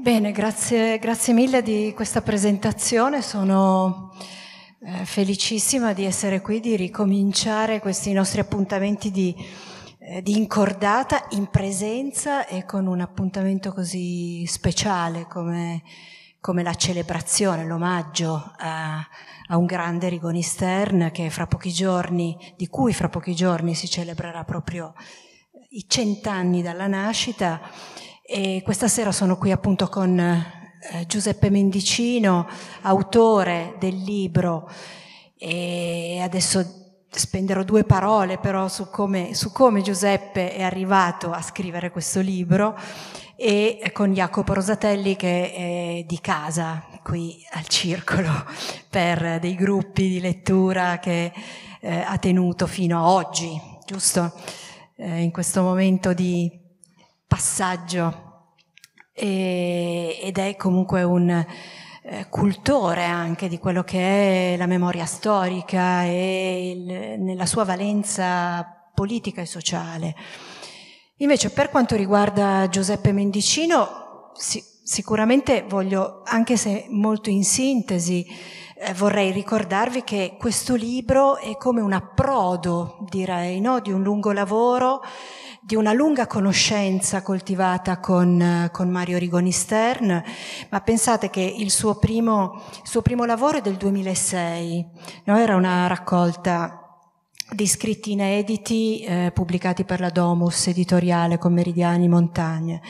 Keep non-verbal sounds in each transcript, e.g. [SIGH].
Bene, grazie, grazie mille di questa presentazione. Sono eh, felicissima di essere qui, di ricominciare questi nostri appuntamenti di, eh, di, incordata in presenza e con un appuntamento così speciale come, come la celebrazione, l'omaggio a, a, un grande Rigoni Stern giorni, di cui fra pochi giorni si celebrerà proprio i cent'anni dalla nascita. E questa sera sono qui appunto con eh, Giuseppe Mendicino, autore del libro, e adesso spenderò due parole però su come, su come Giuseppe è arrivato a scrivere questo libro e con Jacopo Rosatelli che è di casa qui al circolo [LAUGHS] per dei gruppi di lettura che eh, ha tenuto fino a oggi, giusto? Eh, in questo momento di passaggio ed è comunque un eh, cultore anche di quello che è la memoria storica e il, nella sua valenza politica e sociale. Invece per quanto riguarda Giuseppe Mendicino, sì, sicuramente voglio, anche se molto in sintesi, eh, vorrei ricordarvi che questo libro è come un approdo, direi, no? di un lungo lavoro di una lunga conoscenza coltivata con, con Mario Rigoni Stern, ma pensate che il suo primo, suo primo lavoro è del 2006, no? era una raccolta di scritti inediti eh, pubblicati per la Domus editoriale con Meridiani Montagne.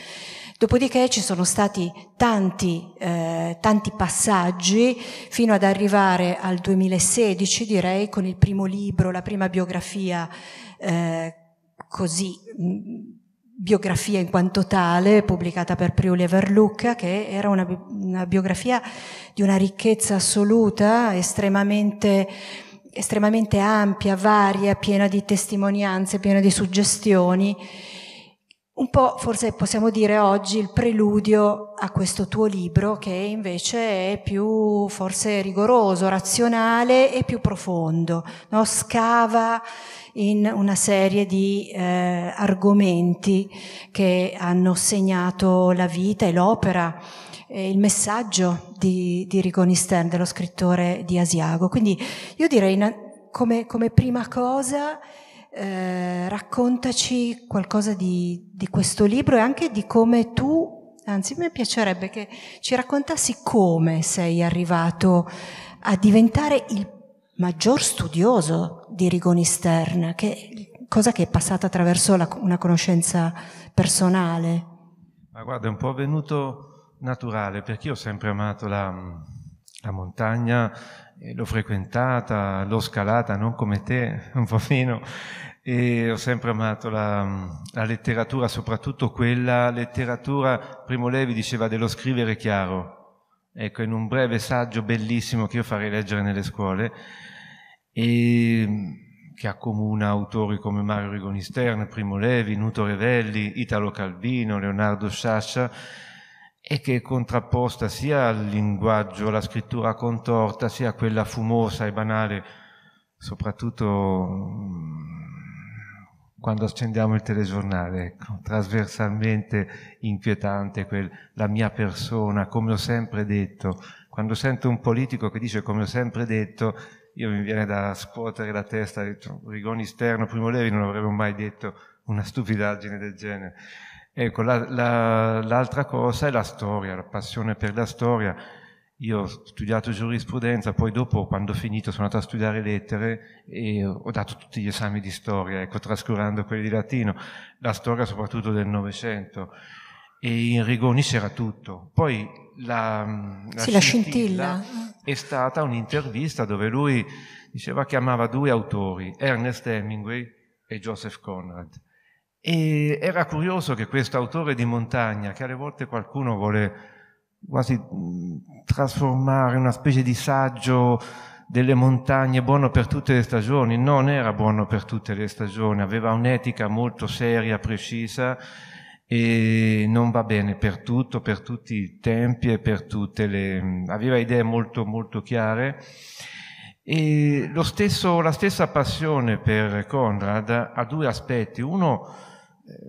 Dopodiché ci sono stati tanti, eh, tanti passaggi fino ad arrivare al 2016, direi, con il primo libro, la prima biografia eh, così biografia in quanto tale, pubblicata per Priuli e Verlucca, che era una, una biografia di una ricchezza assoluta, estremamente, estremamente ampia, varia, piena di testimonianze, piena di suggestioni, un po' forse possiamo dire oggi il preludio a questo tuo libro che invece è più forse rigoroso, razionale e più profondo, no? scava in una serie di eh, argomenti che hanno segnato la vita e l'opera e il messaggio di, di Rigoni Stern, dello scrittore di Asiago. Quindi io direi come, come prima cosa eh, raccontaci qualcosa di, di questo libro e anche di come tu, anzi mi piacerebbe che ci raccontassi come sei arrivato a diventare il maggior studioso di Rigoni Stern, che, cosa che è passata attraverso la, una conoscenza personale. Ma guarda, è un po' venuto naturale, perché io ho sempre amato la, la montagna, l'ho frequentata, l'ho scalata, non come te, [LAUGHS] un po' meno, e ho sempre amato la, la, letteratura, soprattutto quella letteratura, Primo Levi diceva dello scrivere chiaro. Ecco, in un breve saggio bellissimo che io farei leggere nelle scuole, e che accomuna autori come Mario Rigoni Stern, Primo Levi, Nuto Revelli, Italo Calvino, Leonardo Sciascia e che è contrapposta sia al linguaggio, alla scrittura contorta, sia a quella fumosa e banale, soprattutto mm, quando accendiamo il telegiornale, ecco, trasversalmente inquietante quel, la mia persona, come ho sempre detto. Quando sento un politico che dice come ho sempre detto, io mi viene da scuotere la testa, Rigoni Sterno, Primo Levi non avrebbe mai detto una stupidaggine del genere. Ecco, la, la, l'altra cosa è la storia, la passione per la storia. Io ho studiato giurisprudenza, poi dopo, quando ho finito, sono andato a studiare lettere e ho dato tutti gli esami di storia, ecco, trascurando quelli di latino, la storia soprattutto del Novecento. E in Rigoni c'era tutto. Poi la, la, sì, scintilla, la scintilla è stata un'intervista dove lui diceva che amava due autori, Ernest Hemingway e Joseph Conrad. E era curioso che questo autore di montagna, che alle volte qualcuno vuole quasi trasformare in una specie di saggio delle montagne buono per tutte le stagioni, non era buono per tutte le stagioni, aveva un'etica molto seria, precisa e non va bene per tutto, per tutti i tempi e per tutte le... aveva idee molto molto chiare e stesso, la stessa passione per Conrad ha due aspetti. Uno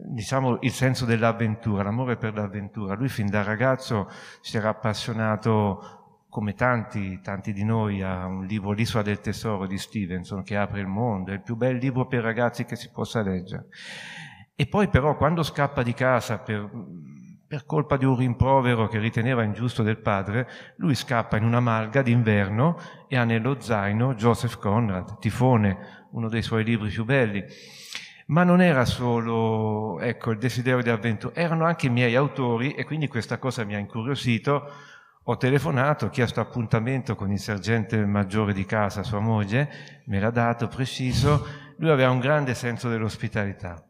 diciamo, il senso dell'avventura, l'amore per l'avventura. Lui fin da ragazzo si era appassionato come tanti, tanti di noi, a un libro L'isola del tesoro di Stevenson che apre il mondo, è il più bel libro per ragazzi che si possa leggere. E poi però quando scappa di casa per, per colpa di un rimprovero che riteneva ingiusto del padre, lui scappa in una malga d'inverno e ha nello zaino Joseph Conrad, Tifone, uno dei suoi libri più belli. Ma non era solo ecco, il desiderio di avventura, erano anche i miei autori e quindi questa cosa mi ha incuriosito ho telefonato, ho chiesto appuntamento con il sergente maggiore di casa, sua moglie, me l'ha dato preciso, lui aveva un grande senso dell'ospitalità.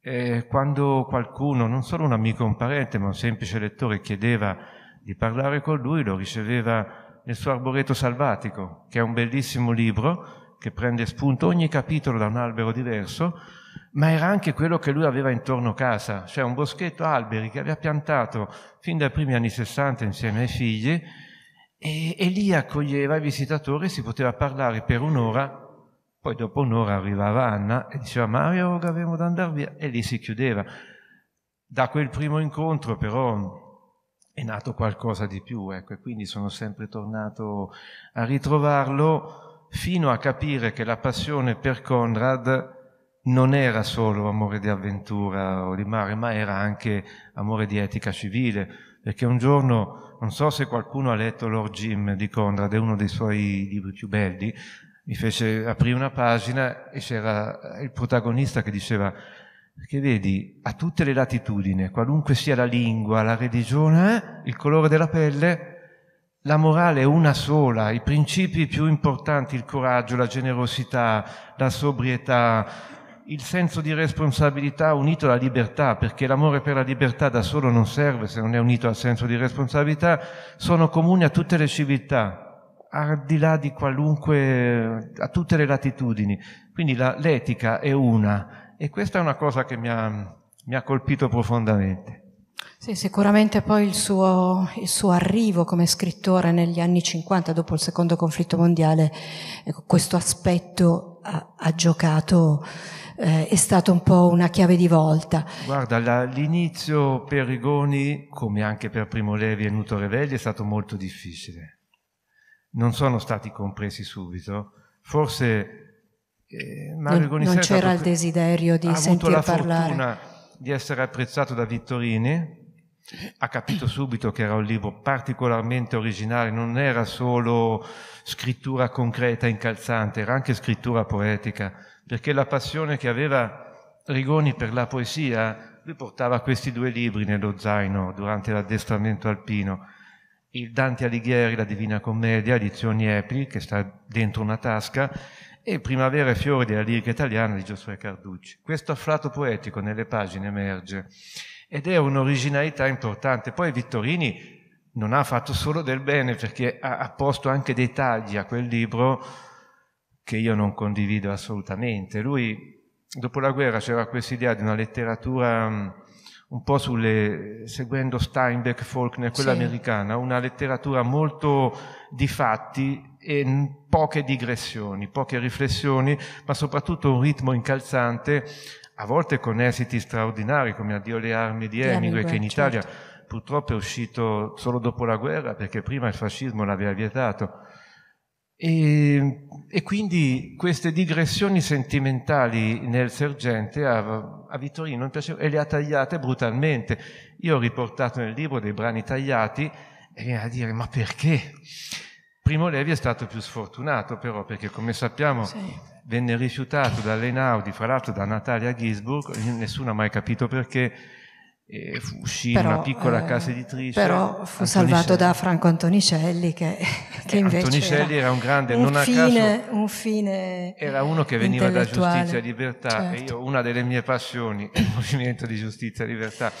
E quando qualcuno, non solo un amico o un parente, ma un semplice lettore chiedeva di parlare con lui, lo riceveva nel suo arboreto salvatico, che è un bellissimo libro che prende spunto ogni capitolo da un albero diverso, ma era anche quello che lui aveva intorno a casa, cioè un boschetto alberi che aveva piantato fin dai primi anni 60 insieme ai figli e, e lì accoglieva i visitatori, si poteva parlare per un'ora, poi dopo un'ora arrivava Anna e diceva Mario ora abbiamo da andare via e lì si chiudeva. Da quel primo incontro però è nato qualcosa di più, ecco, e quindi sono sempre tornato a ritrovarlo fino a capire che la passione per Conrad non era solo amore di avventura o di mare, ma era anche amore di etica civile, perché un giorno, non so se qualcuno ha letto Lord Jim di Conrad, è uno dei suoi libri più belli, mi fece aprire una pagina e c'era il protagonista che diceva che vedi, a tutte le latitudini, qualunque sia la lingua, la religione, eh, il colore della pelle, la morale è una sola, i principi più importanti, il coraggio, la generosità, la sobrietà, il senso di responsabilità unito alla libertà, perché l'amore per la libertà da solo non serve se non è unito al senso di responsabilità, sono comuni a tutte le civiltà, al di là di qualunque, a tutte le latitudini. Quindi la, l'etica è una e questa è una cosa che mi ha, mi ha colpito profondamente. Sì, sicuramente poi il suo, il suo, arrivo come scrittore negli anni 50, dopo il secondo conflitto mondiale, ecco, questo aspetto ha, ha giocato eh, è stata un po' una chiave di volta. Guarda, l'inizio per Rigoni, come anche per Primo Levi e Nuto Revelli, è stato molto difficile. Non sono stati compresi subito. Forse eh, Mario non, non c'era il desiderio di sentire parlare. Ha avuto la fortuna di essere apprezzato da Vittorini, ha capito subito che era un libro particolarmente originale, non era solo scrittura concreta, incalzante, era anche scrittura poetica perché la passione che aveva Rigoni per la poesia, lui portava questi due libri nello zaino durante l'addestramento alpino. Il Dante Alighieri, la Divina Commedia, edizioni Epli, che sta dentro una tasca, e Primavera e fiori della lirica italiana di Giosuè Carducci. Questo afflato poetico nelle pagine emerge ed è un'originalità importante. Poi Vittorini non ha fatto solo del bene perché ha posto anche dei tagli a quel libro che io non condivido assolutamente. Lui, dopo la guerra, c'era questa idea di una letteratura mm, un po' sulle, seguendo Steinbeck, Faulkner, quella sì. americana, una letteratura molto di fatti e poche digressioni, poche riflessioni, ma soprattutto un ritmo incalzante, a volte con esiti straordinari, come Addio le armi di Hemingway, che in Italia certo. Purtroppo è uscito solo dopo la guerra, perché prima il fascismo l'aveva vietato. E, e, quindi queste digressioni sentimentali nel sergente a, a Vittorino non piacevano e le ha tagliate brutalmente. Io ho riportato nel libro dei brani tagliati e viene a dire ma perché? Primo Levi è stato più sfortunato però perché come sappiamo sì. venne rifiutato dall'Einaudi, fra l'altro da Natalia Gisburg, nessuno ha mai capito perché e uscì però, in una piccola eh, casa editrice. Però fu salvato da Franco Antonicelli che, che eh, invece Antonicelli era, un grande, un non fine, a caso un fine era uno che veniva da giustizia e libertà certo. e io una delle mie passioni è il movimento di giustizia e libertà.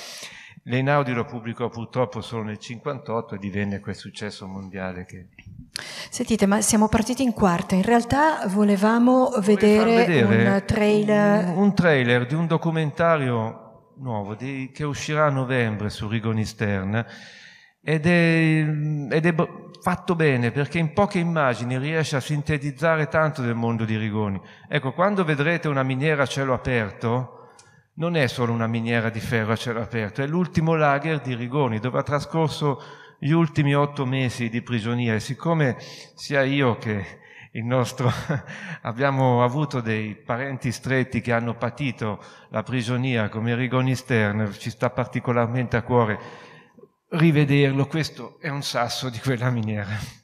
L'Einaudi lo pubblicò purtroppo solo nel 58 e divenne quel successo mondiale che... Sentite, ma siamo partiti in quarta, in realtà volevamo vedere, vedere un trailer... Un, un trailer di un documentario nuovo di, che uscirà a novembre su Rigoni Stern ed è, ed è, fatto bene perché in poche immagini riesce a sintetizzare tanto del mondo di Rigoni. Ecco, quando vedrete una miniera a cielo aperto, non è solo una miniera di ferro a cielo aperto, è l'ultimo lager di Rigoni dove ha trascorso gli ultimi otto mesi di prigionia e siccome sia io che nostro [LAUGHS] abbiamo avuto dei parenti stretti che hanno patito la prigionia come Rigoni Stern, ci sta particolarmente a cuore rivederlo, questo è un sasso di quella miniera.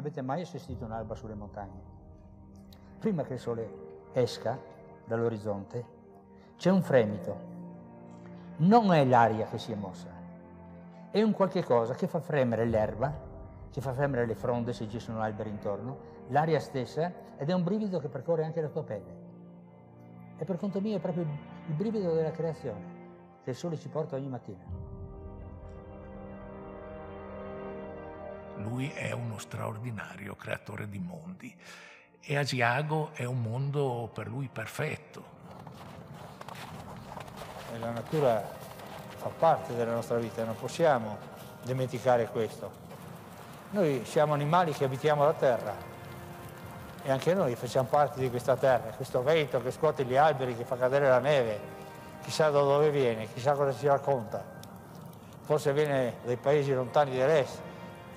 Avete mai assistito un'alba sulle montagne? Prima che il sole esca dall'orizzonte, c'è un fremito. Non è l'aria che si è mossa, è un qualche cosa che fa fremere l'erba, che fa fremere le fronde se ci sono alberi intorno, l'aria stessa, ed è un brivido che percorre anche la tua pelle. E per conto mio è proprio il brivido della creazione che il sole ci porta ogni mattina. Lui è uno straordinario creatore di mondi e Asiago è un mondo per lui perfetto. E la natura fa parte della nostra vita, non possiamo dimenticare questo. Noi siamo animali che abitiamo la terra e anche noi facciamo parte di questa terra, questo vento che scuote gli alberi, che fa cadere la neve, chissà da dove viene, chissà cosa ci racconta. Forse viene dai paesi lontani dell'est,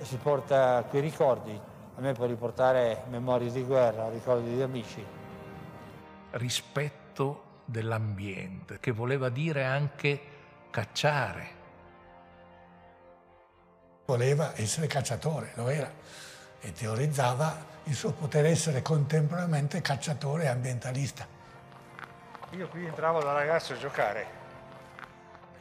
e si porta quei ricordi, a me può riportare memorie di guerra, ricordi di amici. Rispetto dell'ambiente, che voleva dire anche cacciare. Voleva essere cacciatore, lo era, e teorizzava il suo poter essere contemporaneamente cacciatore e ambientalista. Io qui entravo da ragazzo a giocare.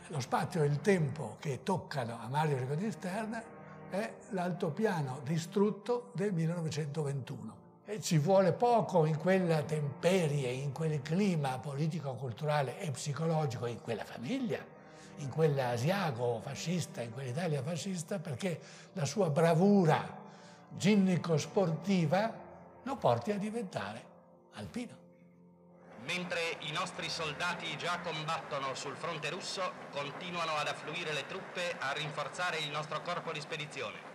Lo spazio e il tempo che toccano a Mario Rico di Stern è l'altopiano distrutto del 1921. E ci vuole poco in quella temperie, in quel clima politico, culturale e psicologico, in quella famiglia, in quell'asiago fascista, in quell'Italia fascista, perché la sua bravura ginnico-sportiva lo porti a diventare alpino. Mentre i nostri soldati già combattono sul fronte russo, continuano ad affluire le truppe a rinforzare il nostro corpo di spedizione.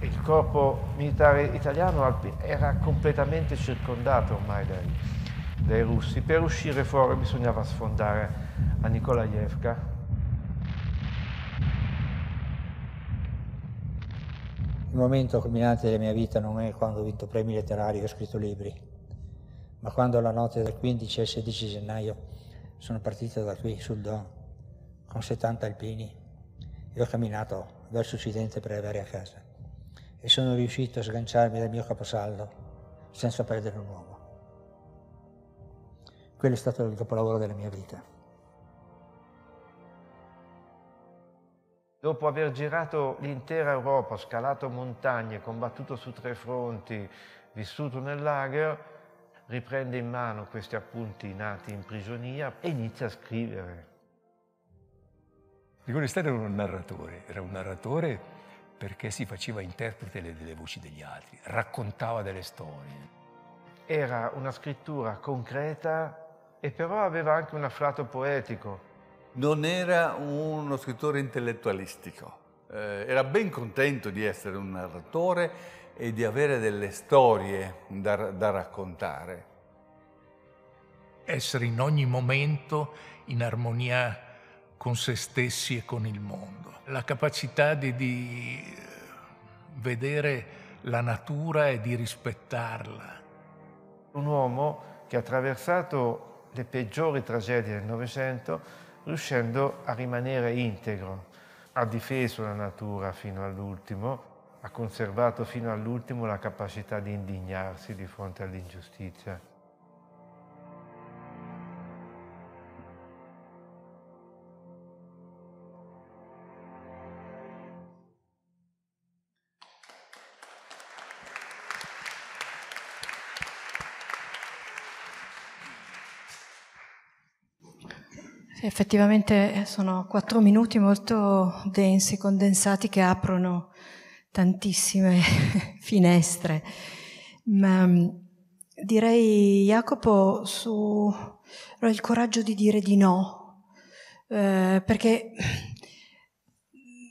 Il corpo militare italiano era completamente circondato ormai dai, dai russi. Per uscire fuori bisognava sfondare a Nikolaevka, Il momento culminante della mia vita non è quando ho vinto premi letterari e ho scritto libri, ma quando la notte del 15 al 16 gennaio sono partito da qui sul Don con 70 alpini e ho camminato verso occidente per arrivare a casa e sono riuscito a sganciarmi dal mio caposaldo senza perdere un uomo. Quello è stato il capolavoro della mia vita. Dopo aver girato l'intera Europa, scalato montagne, combattuto su tre fronti, vissuto nel lager, riprende in mano questi appunti nati in prigionia e inizia a scrivere. Rigoni Stern era un narratore, era un narratore perché si faceva interprete delle voci degli altri, raccontava delle storie. Era una scrittura concreta e però aveva anche un afflato poetico non era uno scrittore intellettualistico, eh, era ben contento di essere un narratore e di avere delle storie da, da raccontare. Essere in ogni momento in armonia con se stessi e con il mondo. La capacità di, di vedere la natura e di rispettarla. Un uomo che ha attraversato le peggiori tragedie del Novecento riuscendo a rimanere integro. Ha difeso la natura fino all'ultimo, ha conservato fino all'ultimo la capacità di indignarsi di fronte all'ingiustizia. Effettivamente sono quattro minuti molto densi, condensati, che aprono tantissime [LAUGHS] finestre. Ma mm, direi, Jacopo, su il coraggio di dire di no, eh, perché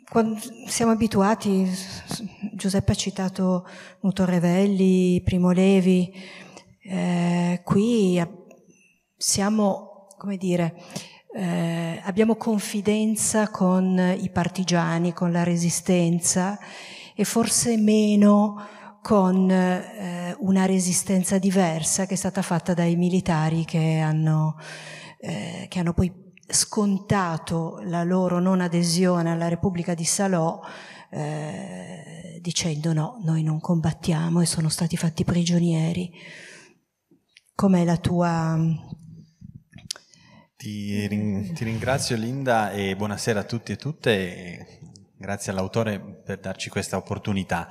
quando siamo abituati, Giuseppe ha citato Nuto Revelli, Primo Levi, eh, qui siamo, come dire, eh, abbiamo confidenza con i partigiani, con la resistenza e forse meno con eh, una resistenza diversa che è stata fatta dai militari che hanno, eh, che hanno poi scontato la loro non adesione alla Repubblica di Salò eh, dicendo no, noi non combattiamo e sono stati fatti prigionieri. Com'è la tua... Ti, ti ringrazio Linda e buonasera a tutti e tutte. Grazie all'autore per darci questa opportunità.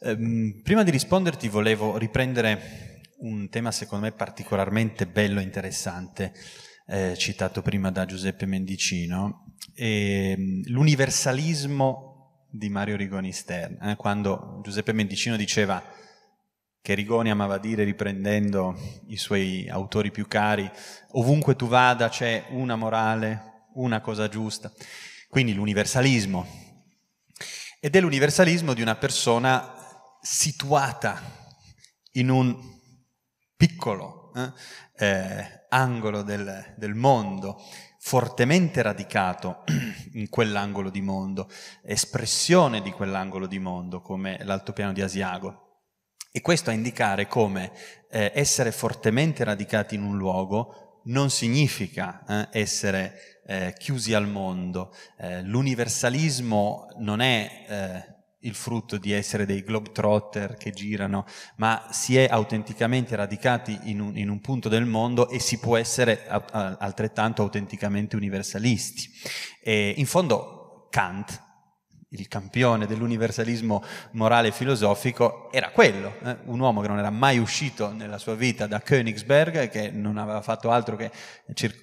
Eh, prima di risponderti volevo riprendere un tema secondo me particolarmente bello e interessante, eh, citato prima da Giuseppe Mendicino, e, l'universalismo di Mario Rigoni Stern. Eh, quando Giuseppe Mendicino diceva che Rigoni amava dire riprendendo i suoi autori più cari, ovunque tu vada c'è una morale, una cosa giusta. Quindi l'universalismo, ed è l'universalismo di una persona situata in un piccolo eh, eh, angolo del, del mondo, fortemente radicato [CLEARS THROAT] in quell'angolo di mondo, espressione di quell'angolo di mondo, come l'altopiano di Asiago. E questo a indicare come eh, essere fortemente radicati in un luogo non significa eh, essere eh, chiusi al mondo. Eh, l'universalismo non è eh, il frutto di essere dei globetrotter che girano, ma si è autenticamente radicati in un, in un punto del mondo e si può essere a, a, altrettanto autenticamente universalisti. E in fondo Kant il campione dell'universalismo morale e filosofico era quello, eh? un uomo che non era mai uscito nella sua vita da Königsberg, che non aveva fatto altro che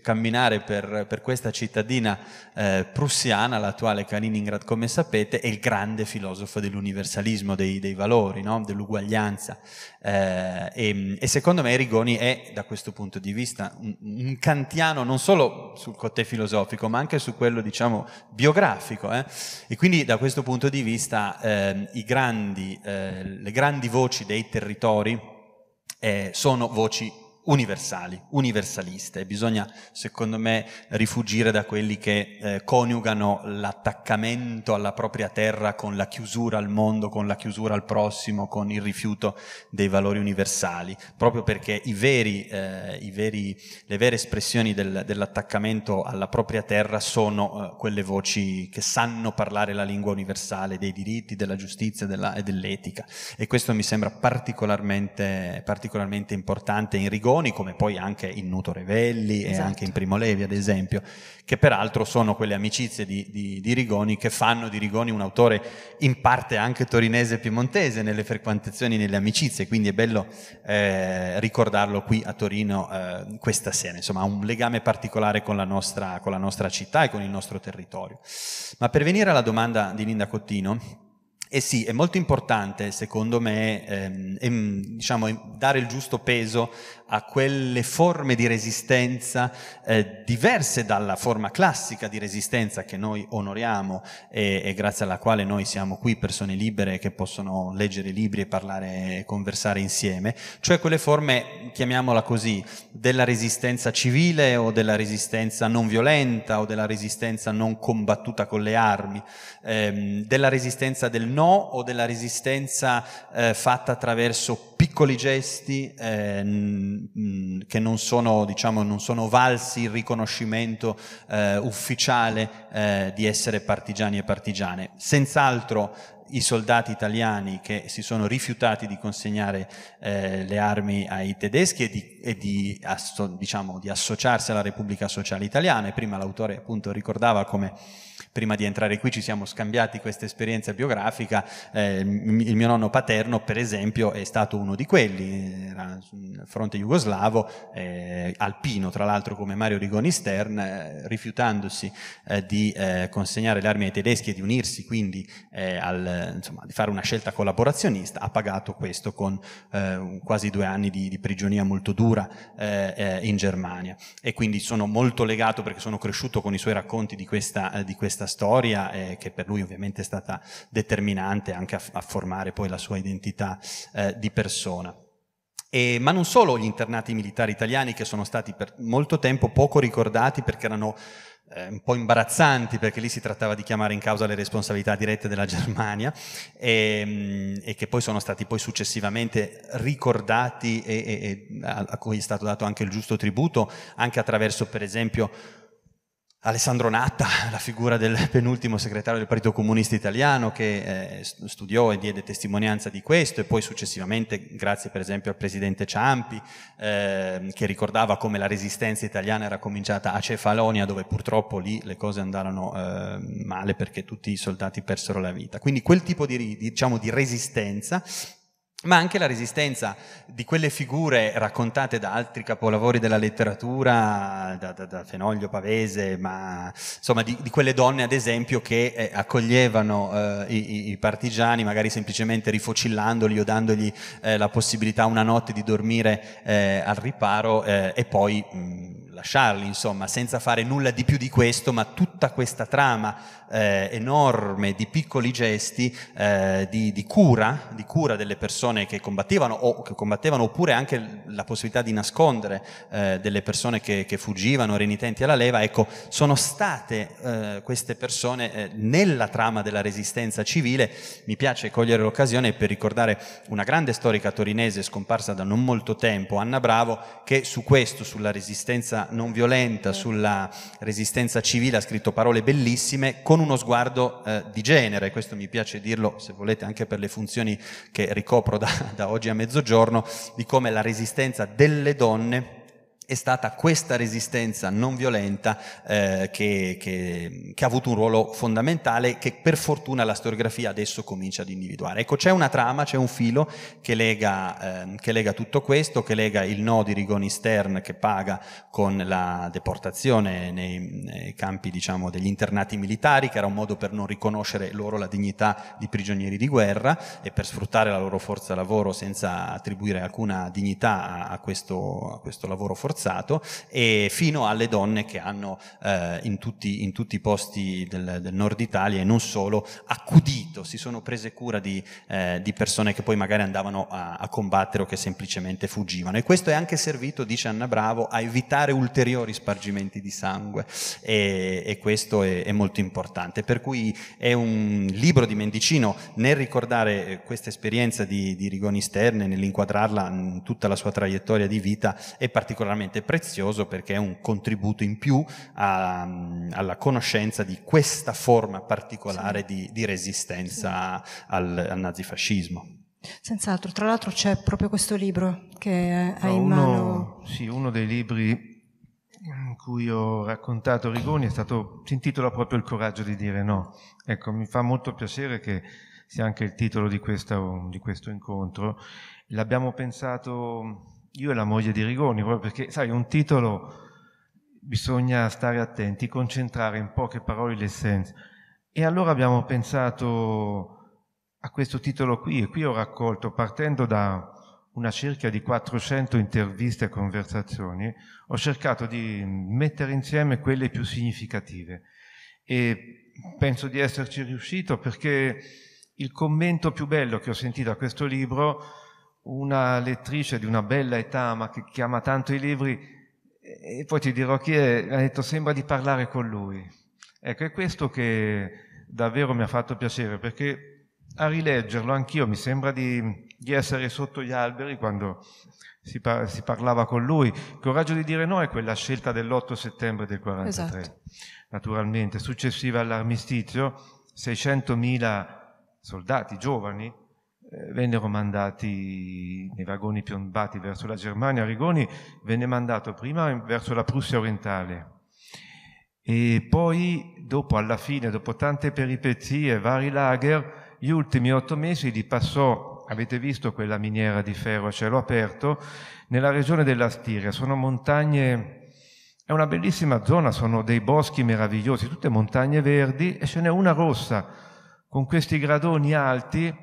camminare per, per questa cittadina eh, prussiana, l'attuale Kaliningrad come sapete, è il grande filosofo dell'universalismo, dei, dei valori, no? dell'uguaglianza. Eh, e, e, secondo me Rigoni è da questo punto di vista un, un kantiano non solo sul cotè filosofico, ma anche su quello diciamo biografico. Eh? E quindi da questo punto di vista eh, grandi, eh, le grandi voci dei territori eh, sono voci universali, universaliste. Bisogna, secondo me, rifugire da quelli che eh, coniugano l'attaccamento alla propria terra con la chiusura al mondo, con la chiusura al prossimo, con il rifiuto dei valori universali, proprio perché i veri, eh, i veri, le vere espressioni del, dell'attaccamento alla propria terra sono eh, quelle voci che sanno parlare la lingua universale dei diritti, della giustizia della, e dell'etica. E questo mi sembra particolarmente, particolarmente importante in rigore Rigoni, come poi anche in Nuto Revelli esatto. e anche in Primo Levi, ad esempio, che peraltro sono quelle amicizie di, di, di, Rigoni che fanno di Rigoni un autore in parte anche torinese e piemontese nelle frequentazioni e nelle amicizie, quindi è bello eh, ricordarlo qui a Torino eh, questa sera, insomma ha un legame particolare con la, nostra, con la nostra città e con il nostro territorio. Ma per venire alla domanda di Linda Cottino, eh sì, è molto importante, secondo me, ehm, diciamo, dare il giusto peso a quelle forme di resistenza eh, diverse dalla forma classica di resistenza che noi onoriamo e, e, grazie alla quale noi siamo qui persone libere che possono leggere libri e parlare e conversare insieme, cioè quelle forme, chiamiamola così, della resistenza civile o della resistenza non violenta o della resistenza non combattuta con le armi, ehm, della resistenza del no o della resistenza eh, fatta attraverso piccoli gesti eh, che non sono, diciamo, non sono valsi il riconoscimento eh, ufficiale eh, di essere partigiani e partigiane. Senz'altro i soldati italiani che si sono rifiutati di consegnare eh, le armi ai tedeschi e, di, e di, asso, diciamo, di associarsi alla Repubblica Sociale Italiana. E prima l'autore appunto ricordava come prima di entrare qui ci siamo scambiati questa esperienza biografica, eh, il mio nonno paterno per esempio è stato uno di quelli, era sul fronte jugoslavo, eh, alpino tra l'altro come Mario Rigoni Stern, eh, rifiutandosi eh, di eh, consegnare le armi ai tedeschi e di unirsi quindi eh, al, insomma, di fare una scelta collaborazionista, ha pagato questo con quasi due anni di, di prigionia molto dura in Germania. E quindi sono molto legato perché sono cresciuto con i suoi racconti di questa, di questa questa storia eh, che per lui ovviamente è stata determinante anche a, a formare poi la sua identità eh, di persona. E, ma non solo gli internati militari italiani che sono stati per molto tempo poco ricordati perché erano eh, un po' imbarazzanti perché lì si trattava di chiamare in causa le responsabilità dirette della Germania [LAUGHS] e, mm, e che poi sono stati poi successivamente ricordati e, e, a, a cui è stato dato anche il giusto tributo anche attraverso per esempio Alessandro Natta, la figura del penultimo segretario del Partito Comunista Italiano che eh, studiò e diede testimonianza di questo e poi successivamente, grazie per esempio al presidente Ciampi, eh, che ricordava come la resistenza italiana era cominciata a Cefalonia dove purtroppo lì le cose andarono eh, male perché tutti i soldati persero la vita. Quindi quel tipo di, diciamo, di resistenza ma anche la resistenza di quelle figure raccontate da altri capolavori della letteratura, da, da, da Fenoglio Pavese, ma insomma di, di, quelle donne ad esempio che eh, accoglievano eh, i, i, partigiani magari semplicemente rifocillandoli o dandogli eh, la possibilità una notte di dormire eh, al riparo eh, e poi mh, lasciarli, insomma, senza fare nulla di più di questo, ma tutta questa trama eh, enorme di piccoli gesti di, di, cura, di cura delle persone che combattevano, o che combattevano oppure anche la possibilità di nascondere eh, delle persone che, che, fuggivano, renitenti alla leva, ecco, sono state eh, queste persone eh, nella trama della resistenza civile. Mi piace cogliere l'occasione per ricordare una grande storica torinese scomparsa da non molto tempo, Anna Bravo, che su questo, sulla resistenza non violenta, sulla resistenza civile ha scritto parole bellissime con uno sguardo eh, di genere, questo mi piace dirlo se volete anche per le funzioni che ricopro da, da oggi a mezzogiorno, di come la resistenza delle donne è stata questa resistenza non violenta eh, che, che, che, ha avuto un ruolo fondamentale che per fortuna la storiografia adesso comincia ad individuare. Ecco, c'è una trama, c'è un filo che lega, eh, che lega tutto questo, che lega il no di Rigoni Stern che paga con la deportazione nei, nei campi diciamo, degli internati militari, che era un modo per non riconoscere loro la dignità di prigionieri di guerra e per sfruttare la loro forza lavoro senza attribuire alcuna dignità a, questo, a questo lavoro forzato forzato e fino alle donne che hanno eh, in, tutti, in, tutti, i posti del, del, nord Italia e non solo accudito, si sono prese cura di, eh, di persone che poi magari andavano a, a, combattere o che semplicemente fuggivano. E questo è anche servito, dice Anna Bravo, a evitare ulteriori spargimenti di sangue. E, e questo è, è, molto importante, per cui è un libro di Mendicino nel ricordare questa esperienza di, di Rigoni Sterne, nell'inquadrarla in tutta la sua traiettoria di vita è particolarmente estremamente prezioso perché è un contributo in più a, alla conoscenza di questa forma particolare sì. di, di, resistenza sì. al, al nazifascismo. Senz'altro, tra l'altro c'è proprio questo libro che hai in mano. Sì, uno dei libri in cui ho raccontato Rigoni è stato, si intitola proprio Il coraggio di dire no. Ecco, mi fa molto piacere che sia anche il titolo di, questa, di questo incontro. L'abbiamo pensato io e la moglie di Rigoni, proprio perché, sai, un titolo bisogna stare attenti, concentrare in poche parole l'essenza. E allora abbiamo pensato a questo titolo qui, e qui ho raccolto, partendo da una cerchia di 400 interviste e conversazioni, ho cercato di mettere insieme quelle più significative. E penso di esserci riuscito perché il commento più bello che ho sentito a questo libro una lettrice di una bella età ma che chiama tanto i libri e poi ti dirò chi è, ha detto sembra di parlare con lui. Ecco, è questo che davvero mi ha fatto piacere perché a rileggerlo anch'io mi sembra di, di essere sotto gli alberi quando si, par- si, parlava con lui. Coraggio di dire no è quella scelta dell'8 settembre del 43, esatto. naturalmente, successiva all'armistizio, 600.000 soldati giovani vennero mandati nei vagoni piombati verso la Germania. Rigoni venne mandato prima verso la Prussia orientale e poi dopo, alla fine, dopo tante peripezie, vari lager, gli ultimi otto mesi li passò, avete visto quella miniera di ferro a cielo aperto, nella regione della Stiria. Sono montagne è una bellissima zona, sono dei boschi meravigliosi, tutte montagne verdi e ce n'è una rossa con questi gradoni alti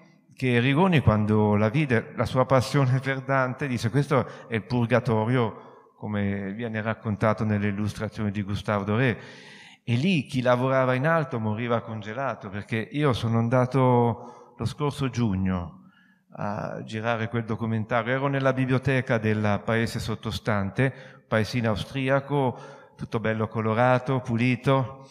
che Rigoni quando la vide, la sua passione [LAUGHS] per Dante, disse questo è il purgatorio come viene raccontato nelle illustrazioni di Gustave Doré. E lì chi lavorava in alto moriva congelato perché io sono andato lo scorso giugno a girare quel documentario, ero nella biblioteca del paese sottostante, paesino austriaco, tutto bello colorato, pulito,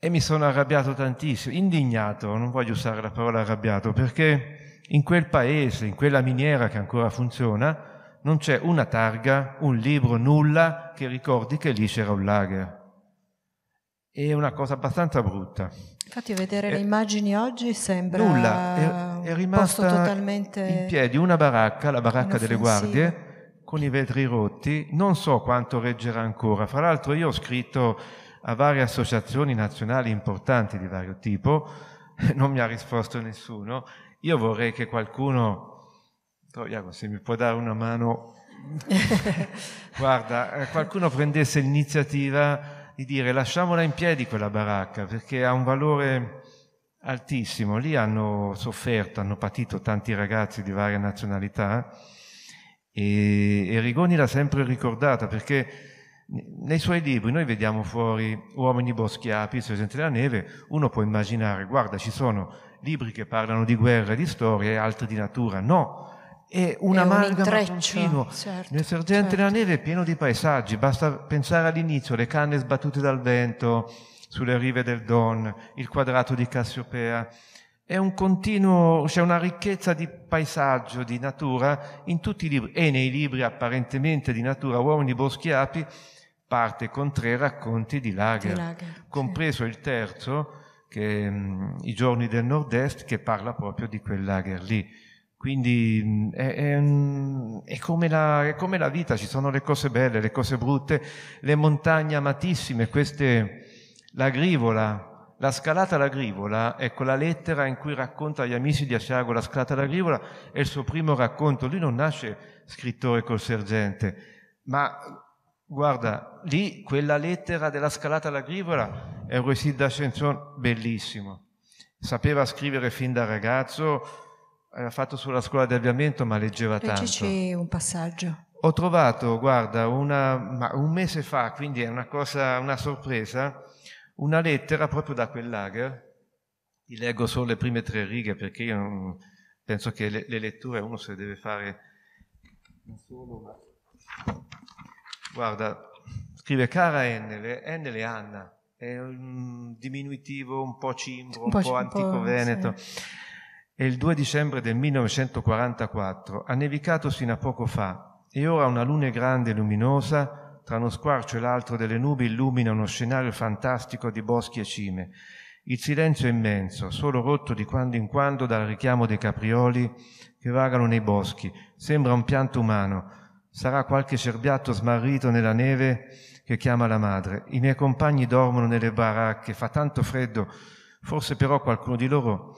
e mi sono arrabbiato tantissimo, indignato, non voglio usare la parola arrabbiato, perché in quel paese, in quella miniera che ancora funziona, non c'è una targa, un libro, nulla che ricordi che lì c'era un lager. È una cosa abbastanza brutta. Infatti vedere è, le immagini oggi sembra nulla, è, è rimasta totalmente in piedi una baracca, la baracca delle guardie, con i vetri rotti, non so quanto reggerà ancora. Fra l'altro io ho scritto a varie associazioni nazionali importanti di vario tipo, [LAUGHS] non mi ha risposto nessuno. Io vorrei che qualcuno, Togliago, se mi può dare una mano, [LAUGHS] guarda, eh, qualcuno prendesse l'iniziativa di dire lasciamola in piedi quella baracca, perché ha un valore altissimo. Lì hanno sofferto, hanno patito tanti ragazzi di varie nazionalità e, e Rigoni l'ha sempre ricordata perché nei suoi libri noi vediamo fuori uomini boschi api, sergenti della neve, uno può immaginare, guarda, ci sono libri che parlano di guerra di storia e altri di natura. No, è un amalgama continuo. Certo, Nel sergente certo. della neve è pieno di paesaggi, basta pensare all'inizio, le canne sbattute dal vento sulle rive del Don, il quadrato di Cassiopea è un continuo, c'è una ricchezza di paesaggio, di natura in tutti i libri e nei libri apparentemente di natura, Uomini, Boschi Api, parte con tre racconti di Lager, di Lager compreso sì. il terzo, che mh, I giorni del nord-est, che parla proprio di quel lager lì. Quindi mh, è, è, è, come la, è come la vita, ci sono le cose belle, le cose brutte, le montagne amatissime, queste, l'agrivola, la scalata all'agrivola è quella lettera in cui racconta agli amici di Asiago la scalata all'agrivola, è il suo primo racconto. Lui non nasce scrittore col sergente, ma guarda, lì quella lettera della scalata all'agrivola è un récit d'ascension bellissimo. Sapeva scrivere fin da ragazzo, aveva fatto sulla scuola di avviamento, ma leggeva tanto. Leggici un passaggio. Ho trovato, guarda, una, un mese fa, quindi è una cosa, una sorpresa, una lettera proprio da quel lager. Ti leggo solo le prime tre righe perché io non, penso che le, le, letture uno se le deve fare non solo, ma... Guarda, scrive cara Ennele, Ennele Anna, è un diminutivo un po' cimbro, un, un po', antico veneto. Sì. È il 2 dicembre del 1944, ha nevicato sino a poco fa e ora una luna grande e luminosa tra uno squarcio e l'altro delle nubi illumina uno scenario fantastico di boschi e cime. Il silenzio è immenso, solo rotto di quando in quando dal richiamo dei caprioli che vagano nei boschi. Sembra un pianto umano. Sarà qualche cerbiatto smarrito nella neve che chiama la madre. I miei compagni dormono nelle baracche, fa tanto freddo. Forse però qualcuno di loro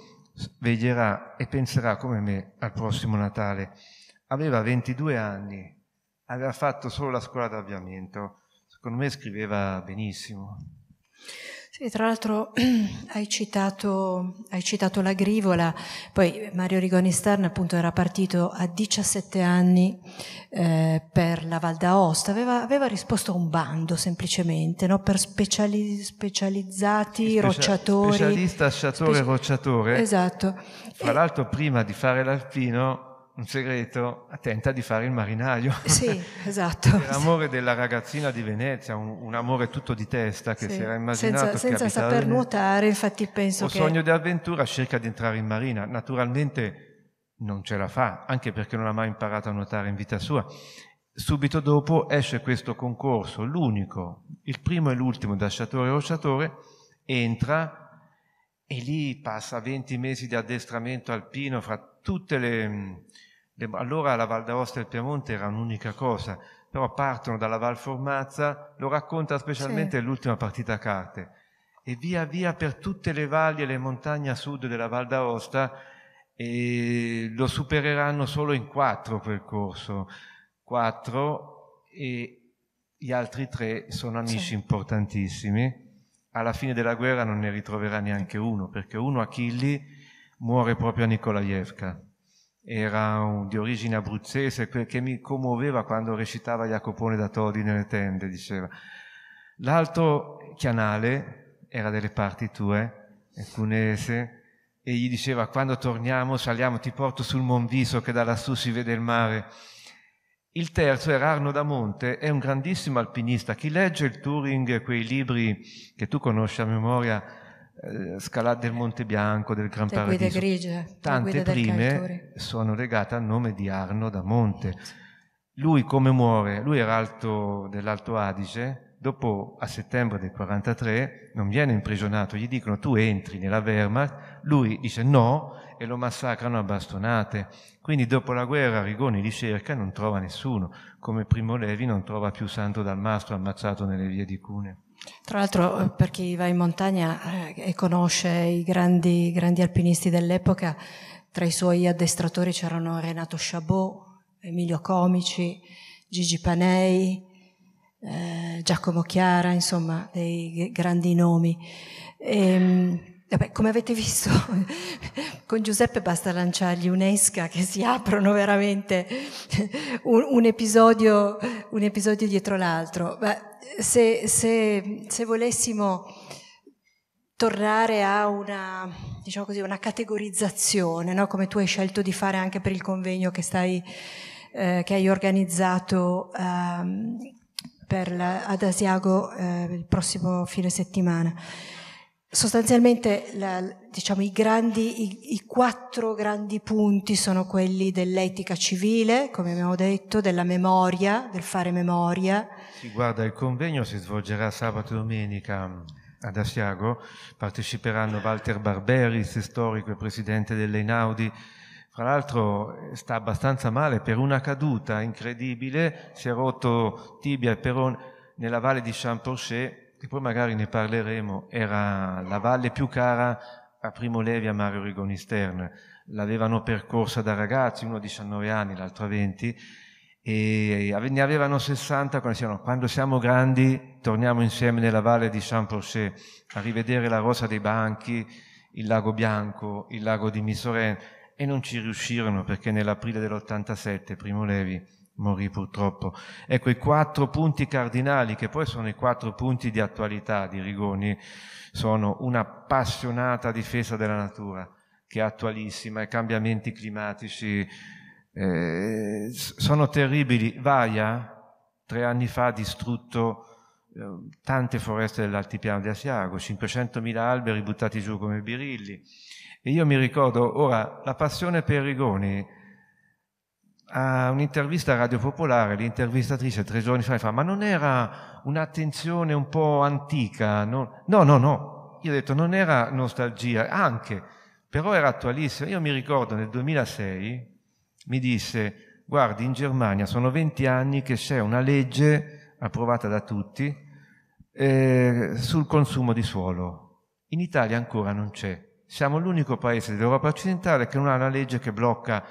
veglierà e penserà come me al prossimo Natale. Aveva 22 anni aveva fatto solo la scuola d'avviamento, secondo me scriveva benissimo. Sì, tra l'altro [CLEARS THROAT] hai citato, hai citato l'agrivola, poi Mario Rigoni Stern appunto era partito a 17 anni eh, per la Val d'Aosta, aveva, aveva, risposto a un bando semplicemente no? per speciali, specializzati Specia- rocciatori. Specialista sciatore spe- rocciatore. Esatto. Fra l'altro prima di fare l'alpino un segreto, tenta di fare il marinaio. [LAUGHS] Sì, esatto. l'amore della ragazzina di Venezia, un, un, amore tutto di testa che sì. si era immaginato. Senza, senza saper nuotare, infatti penso un che... Un sogno di avventura, cerca di entrare in marina. Naturalmente non ce la fa, anche perché non ha mai imparato a nuotare in vita sua. Subito dopo esce questo concorso, l'unico, il primo e l'ultimo da sciatore o sciatore, entra e lì passa 20 mesi di addestramento alpino fra tutte le allora la Val d'Aosta e il Piemonte era un'unica cosa, però partono dalla Val Formazza, lo racconta specialmente sì. l'ultima partita a carte, e via via per tutte le valli e le montagne a sud della Val d'Aosta e lo supereranno solo in quattro percorso, quattro e gli altri tre sono amici sì. importantissimi. Alla fine della guerra non ne ritroverà neanche uno, perché uno Achilli muore proprio a Nikolaevka era un, di origine abruzzese, che mi commuoveva quando recitava Jacopone da Todi nelle tende, diceva. L'altro Chianale era delle parti tue, è cunese, e gli diceva quando torniamo saliamo, ti porto sul Monviso che da lassù si vede il mare. Il terzo era Arno da Monte, è un grandissimo alpinista. Chi legge il Turing, quei libri che tu conosci a memoria, eh, scalate del Monte Bianco, del Gran le Paradiso. Grigie, Tante prime sono legate al nome di Arno da Monte. Lui come muore? Lui era alto dell'Alto Adige, dopo a settembre del 43 non viene imprigionato, gli dicono tu entri nella Wehrmacht, lui dice no e lo massacrano a bastonate. Quindi dopo la guerra Rigoni li cerca e non trova nessuno, come Primo Levi non trova più Santo Dalmastro ammazzato nelle vie di Cuneo. Tra l'altro, eh, per chi va in montagna eh, e conosce i grandi, grandi, alpinisti dell'epoca, tra i suoi addestratori c'erano Renato Chabot, Emilio Comici, Gigi Panei, eh, Giacomo Chiara, insomma, dei grandi nomi. E, ehm, Vabbè, come avete visto, [LAUGHS] con Giuseppe basta lanciargli un'esca che si aprono veramente un, un, episodio, un episodio, dietro l'altro. Se, se, se, volessimo tornare a una, diciamo così, una categorizzazione, no? come tu hai scelto di fare anche per il convegno che, stai, eh, che hai organizzato um, la, ad Asiago eh, il prossimo fine settimana Sostanzialmente la, diciamo, i, grandi, i, i, quattro grandi punti sono quelli dell'etica civile, come abbiamo detto, della memoria, del fare memoria. Sì, guarda, il convegno si svolgerà sabato e domenica ad Asiago, parteciperanno Walter Barberis, storico e presidente dell'Einaudi, fra l'altro sta abbastanza male per una caduta incredibile, si è rotto tibia e perone nella valle di Champorchet che poi magari ne parleremo, era la valle più cara a Primo Levi a Mario Rigoni Stern. L'avevano percorsa da ragazzi, uno a 19 anni, l'altro a 20, e ne avevano 60 quando dicevano quando siamo grandi torniamo insieme nella valle di Saint-Porchet a rivedere la rosa dei banchi, il lago bianco, il lago di Misoren e non ci riuscirono perché nell'aprile dell'87 Primo Levi morì purtroppo. Ecco, i quattro punti cardinali, che poi sono i quattro punti di attualità di Rigoni, sono un'appassionata difesa della natura, che è attualissima, i cambiamenti climatici eh, sono terribili. Vaia, tre anni fa, ha distrutto eh, tante foreste dell'altipiano di Asiago, 500.000 alberi buttati giù come birilli. E io mi ricordo, ora, la passione per Rigoni a un'intervista a Radio Popolare, l'intervistatrice tre giorni fa fa, ma non era un'attenzione un po' antica? No, no, no, no. Io ho detto, non era nostalgia, anche, però era attualissima. Io mi ricordo nel 2006, mi disse, guardi, in Germania sono 20 anni che c'è una legge approvata da tutti eh, sul consumo di suolo. In Italia ancora non c'è. Siamo l'unico paese dell'Europa occidentale che non ha una legge che blocca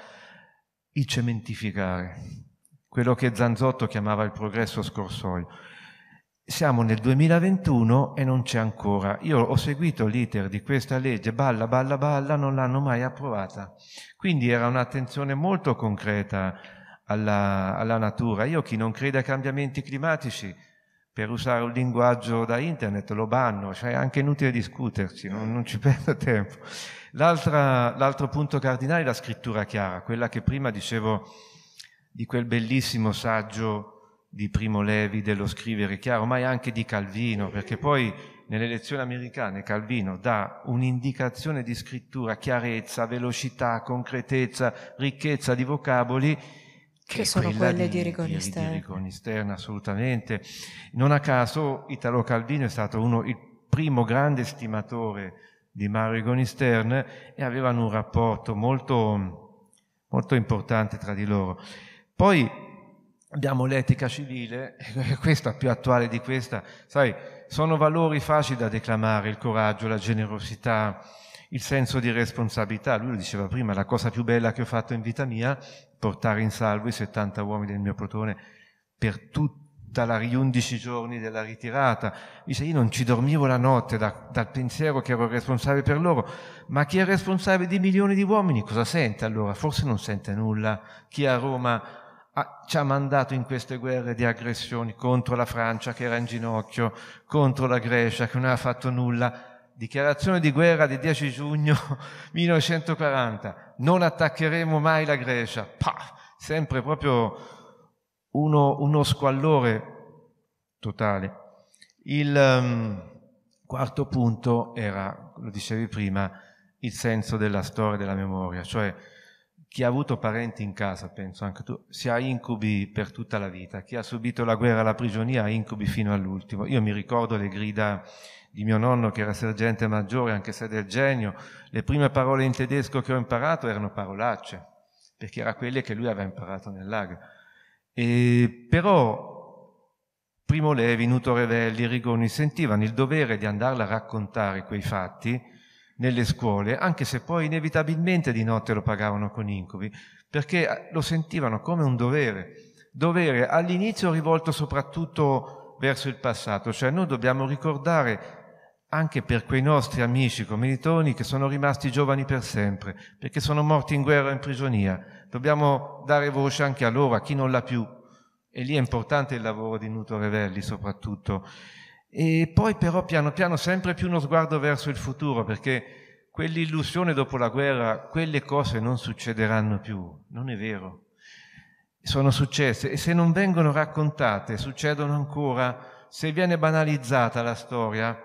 il cementificare, quello che Zanzotto chiamava il progresso scorsoio. Siamo nel 2021 e non c'è ancora. Io ho seguito l'iter di questa legge, balla, balla, balla, non l'hanno mai approvata. Quindi era un'attenzione molto concreta alla, alla natura. Io chi non crede ai cambiamenti climatici, per usare un linguaggio da internet, lo banno, cioè è anche inutile discuterci, non, non ci [LAUGHS] perdo tempo. L'altro punto cardinale è la scrittura chiara, quella che prima dicevo di quel bellissimo saggio di Primo Levi dello scrivere chiaro, ma anche di Calvino, perché poi nelle lezioni americane Calvino dà un'indicazione di scrittura, chiarezza, velocità, concretezza, ricchezza di vocaboli che, che sono quelle di, di Rigoni Stern. assolutamente. Non a caso Italo Calvino è stato uno, il primo grande stimatore di Mario Goni Stern e avevano un rapporto molto, molto importante tra di loro. Poi abbiamo l'etica civile, [LAUGHS] questa più attuale di questa, sai, sono valori facili da declamare, il coraggio, la generosità, il senso di responsabilità. Lui lo diceva prima, la cosa più bella che ho fatto in vita mia, portare in salvo i 70 uomini del mio plotone per tutti gli undici giorni della ritirata. Dice, io non ci dormivo la notte da, dal pensiero che ero responsabile per loro, ma chi è responsabile di milioni di uomini cosa sente allora? Forse non sente nulla. Chi a Roma ha, ci ha mandato in queste guerre di aggressioni contro la Francia che era in ginocchio, contro la Grecia che non aveva fatto nulla. Dichiarazione di guerra del 10 giugno [LAUGHS] 1940. Non attaccheremo mai la Grecia. Pah, sempre proprio uno, uno squallore totale. Il um, quarto punto era, lo dicevi prima, il senso della storia e della memoria, cioè chi ha avuto parenti in casa, penso anche tu, si ha incubi per tutta la vita, chi ha subito la guerra alla prigionia ha incubi fino all'ultimo. Io mi ricordo le grida di mio nonno che era sergente maggiore, anche se del genio, le prime parole in tedesco che ho imparato erano parolacce, perché erano quelle che lui aveva imparato nel lago. E però Primo Levi, Nuto Revelli, Rigoni sentivano il dovere di andarla a raccontare quei fatti nelle scuole, anche se poi inevitabilmente di notte lo pagavano con incubi, perché lo sentivano come un dovere. Dovere all'inizio rivolto soprattutto verso il passato, cioè noi dobbiamo ricordare anche per quei nostri amici commilitoni che sono rimasti giovani per sempre, perché sono morti in guerra o in prigionia, Dobbiamo dare voce anche a loro, a chi non l'ha più. E lì è importante il lavoro di Nuto Revelli soprattutto. E poi però piano piano sempre più uno sguardo verso il futuro, perché quell'illusione dopo la guerra, quelle cose non succederanno più. Non è vero. Sono successe e se non vengono raccontate, succedono ancora. Se viene banalizzata la storia,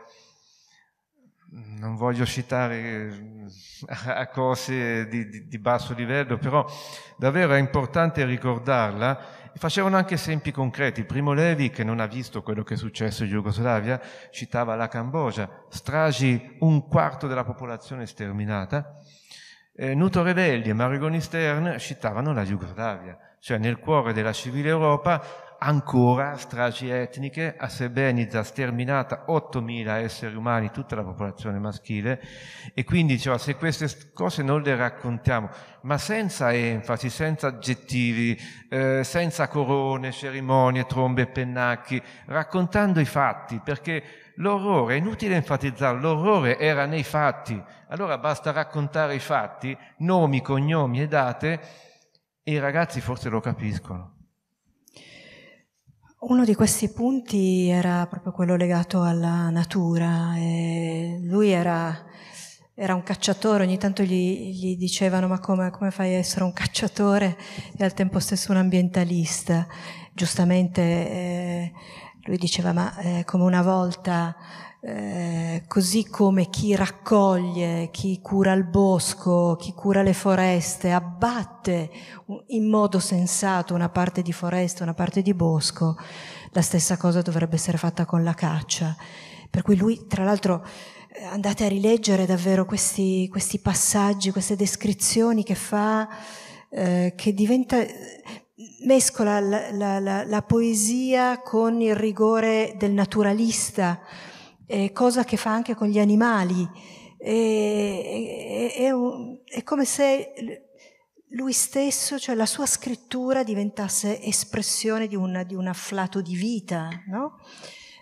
non voglio citare eh, [LAUGHS] cose di, di, di, basso livello, però davvero è importante ricordarla. Facevano anche esempi concreti. Primo Levi, che non ha visto quello che è successo in Jugoslavia, citava la Cambogia, stragi un quarto della popolazione sterminata. Eh, Nuto Revelli e Marigoni Stern citavano la Jugoslavia, cioè nel cuore della civile Europa ancora stragi etniche, a Srebrenica sterminata 8.000 esseri umani, tutta la popolazione maschile, e quindi diceva se queste cose non le raccontiamo, ma senza enfasi, senza aggettivi, eh, senza corone, cerimonie, trombe e pennacchi, raccontando i fatti, perché l'orrore, è inutile enfatizzarlo, l'orrore era nei fatti, allora basta raccontare i fatti, nomi, cognomi e date, e i ragazzi forse lo capiscono. Uno di questi punti era proprio quello legato alla natura. Lui era, era, un cacciatore, ogni tanto gli, gli dicevano ma come, come, fai a essere un cacciatore e al tempo stesso un ambientalista. Giustamente eh, lui diceva ma eh, come una volta eh, così come chi raccoglie, chi cura il bosco, chi cura le foreste, abbatte in modo sensato una parte di foresta, una parte di bosco, la stessa cosa dovrebbe essere fatta con la caccia. Per cui lui, tra l'altro, eh, andate a rileggere davvero questi, questi passaggi, queste descrizioni che fa, eh, che diventa, mescola la, la, la, la poesia con il rigore del naturalista, eh, cosa che fa anche con gli animali. È, è, un, è, come se lui stesso, cioè la sua scrittura diventasse espressione di, una, di un afflato di vita, no?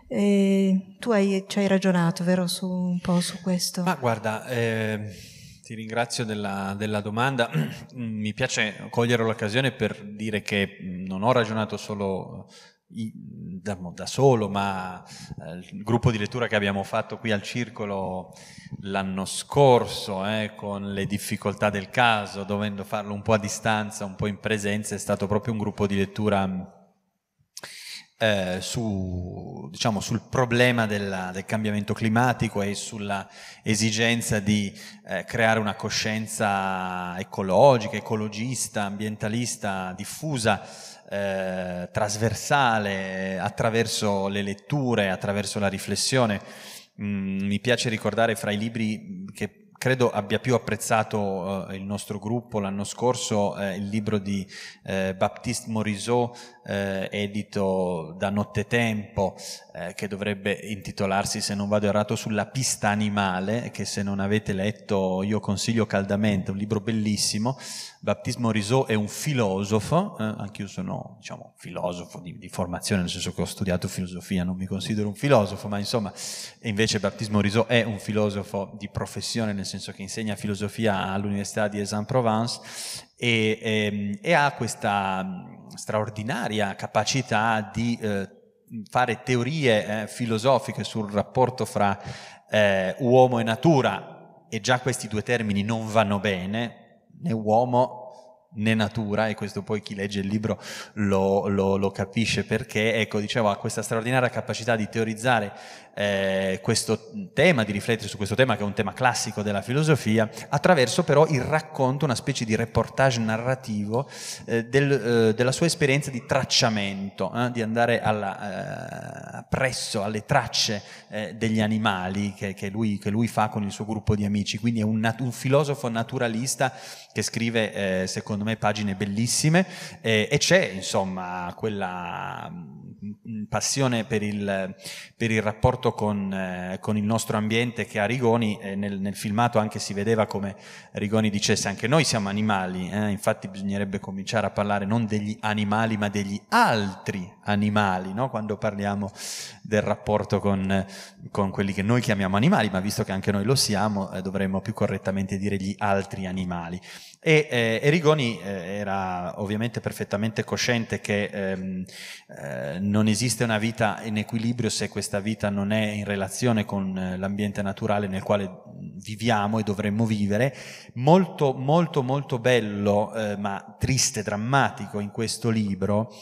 E tu hai, ci hai ragionato, vero, su, un po' su questo? Ma guarda, eh, ti ringrazio della, della, domanda. [CLEARS THROAT] Mi piace cogliere l'occasione per dire che non ho ragionato solo da, da, solo, ma eh, il gruppo di lettura che abbiamo fatto qui al Circolo l'anno scorso, eh, con le difficoltà del caso, dovendo farlo un po' a distanza, un po' in presenza, è stato proprio un gruppo di lettura eh, su, diciamo, sul problema della, del cambiamento climatico e sulla esigenza di eh, creare una coscienza ecologica, ecologista, ambientalista diffusa eh, trasversale attraverso le letture, attraverso la riflessione. Mm, mi piace ricordare fra i libri che credo abbia più apprezzato eh, il nostro gruppo l'anno scorso eh, il libro di eh, Baptiste Morisot eh, edito da Nottetempo eh, che dovrebbe intitolarsi se non vado errato sulla pista animale che se non avete letto io consiglio caldamente un libro bellissimo Baptiste Morisot è un filosofo eh, anche io sono diciamo filosofo di, di, formazione nel senso che ho studiato filosofia non mi considero un filosofo ma insomma invece Baptiste Morisot è un filosofo di professione nel senso che insegna filosofia all'Università di Aix-en-Provence e, e, ehm, e, ha questa mm, straordinaria capacità di eh, fare teorie eh, filosofiche sul rapporto fra eh, uomo e natura e già questi due termini non vanno bene, né uomo né natura, e questo poi chi legge il libro lo, lo, lo capisce perché, ecco, dicevo, ha questa straordinaria capacità di teorizzare eh, questo tema, di riflettere su questo tema che è un tema classico della filosofia, attraverso però il racconto, una specie di reportage narrativo eh, del, eh, della sua esperienza di tracciamento, eh, di andare alla, eh, presso alle tracce degli animali che, che, lui, che, lui, fa con il suo gruppo di amici. Quindi è un, nat- un filosofo naturalista che scrive, secondo me, pagine bellissime e c'è, insomma, quella passione per il, per il rapporto con, eh, con, il nostro ambiente che ha Rigoni, eh, nel, nel, filmato anche si vedeva come Rigoni dicesse anche noi siamo animali, eh? infatti bisognerebbe cominciare a parlare non degli animali ma degli altri animali, no? quando parliamo del rapporto con, con, quelli che noi chiamiamo animali, ma visto che anche noi lo siamo eh, dovremmo più correttamente dire gli altri animali. E, eh, e Rigoni eh, era ovviamente perfettamente cosciente che ehm, eh, non esiste una vita in equilibrio se questa vita non è in relazione con eh, l'ambiente naturale nel quale viviamo e dovremmo vivere. Molto, molto, molto bello, eh, ma triste, drammatico in questo libro,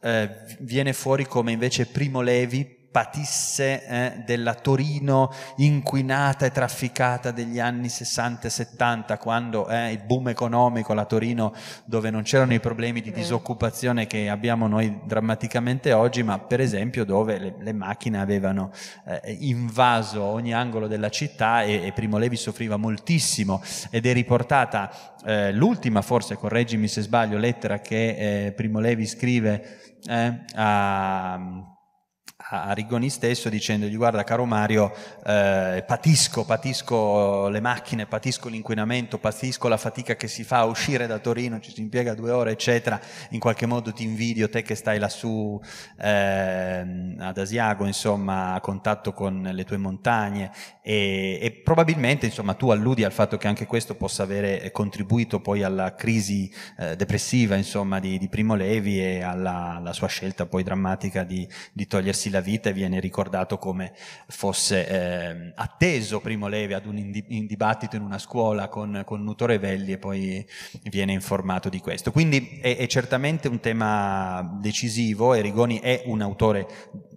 eh, viene fuori come invece Primo Levi patisse eh, della Torino inquinata e trafficata degli anni 60 e 70, quando eh, il boom economico, la Torino dove non c'erano i problemi di disoccupazione che abbiamo noi drammaticamente oggi, ma per esempio dove le, le macchine avevano eh, invaso ogni angolo della città e, e, Primo Levi soffriva moltissimo ed è riportata eh, l'ultima, forse correggimi se sbaglio, lettera che eh, Primo Levi scrive eh, a a Rigoni stesso dicendogli guarda caro Mario eh, patisco, patisco le macchine, patisco l'inquinamento, patisco la fatica che si fa a uscire da Torino, ci si impiega due ore eccetera, in qualche modo ti invidio te che stai lassù eh, ad Asiago insomma a contatto con le tue montagne. E, e, probabilmente insomma tu alludi al fatto che anche questo possa avere contribuito poi alla crisi eh, depressiva insomma di, di, Primo Levi e alla, alla, sua scelta poi drammatica di, di togliersi la la vita e viene ricordato come fosse eh, atteso Primo Levi ad un indi- in dibattito in una scuola con, con Nuto Revelli e poi viene informato di questo. Quindi è, è certamente un tema decisivo e Rigoni è un autore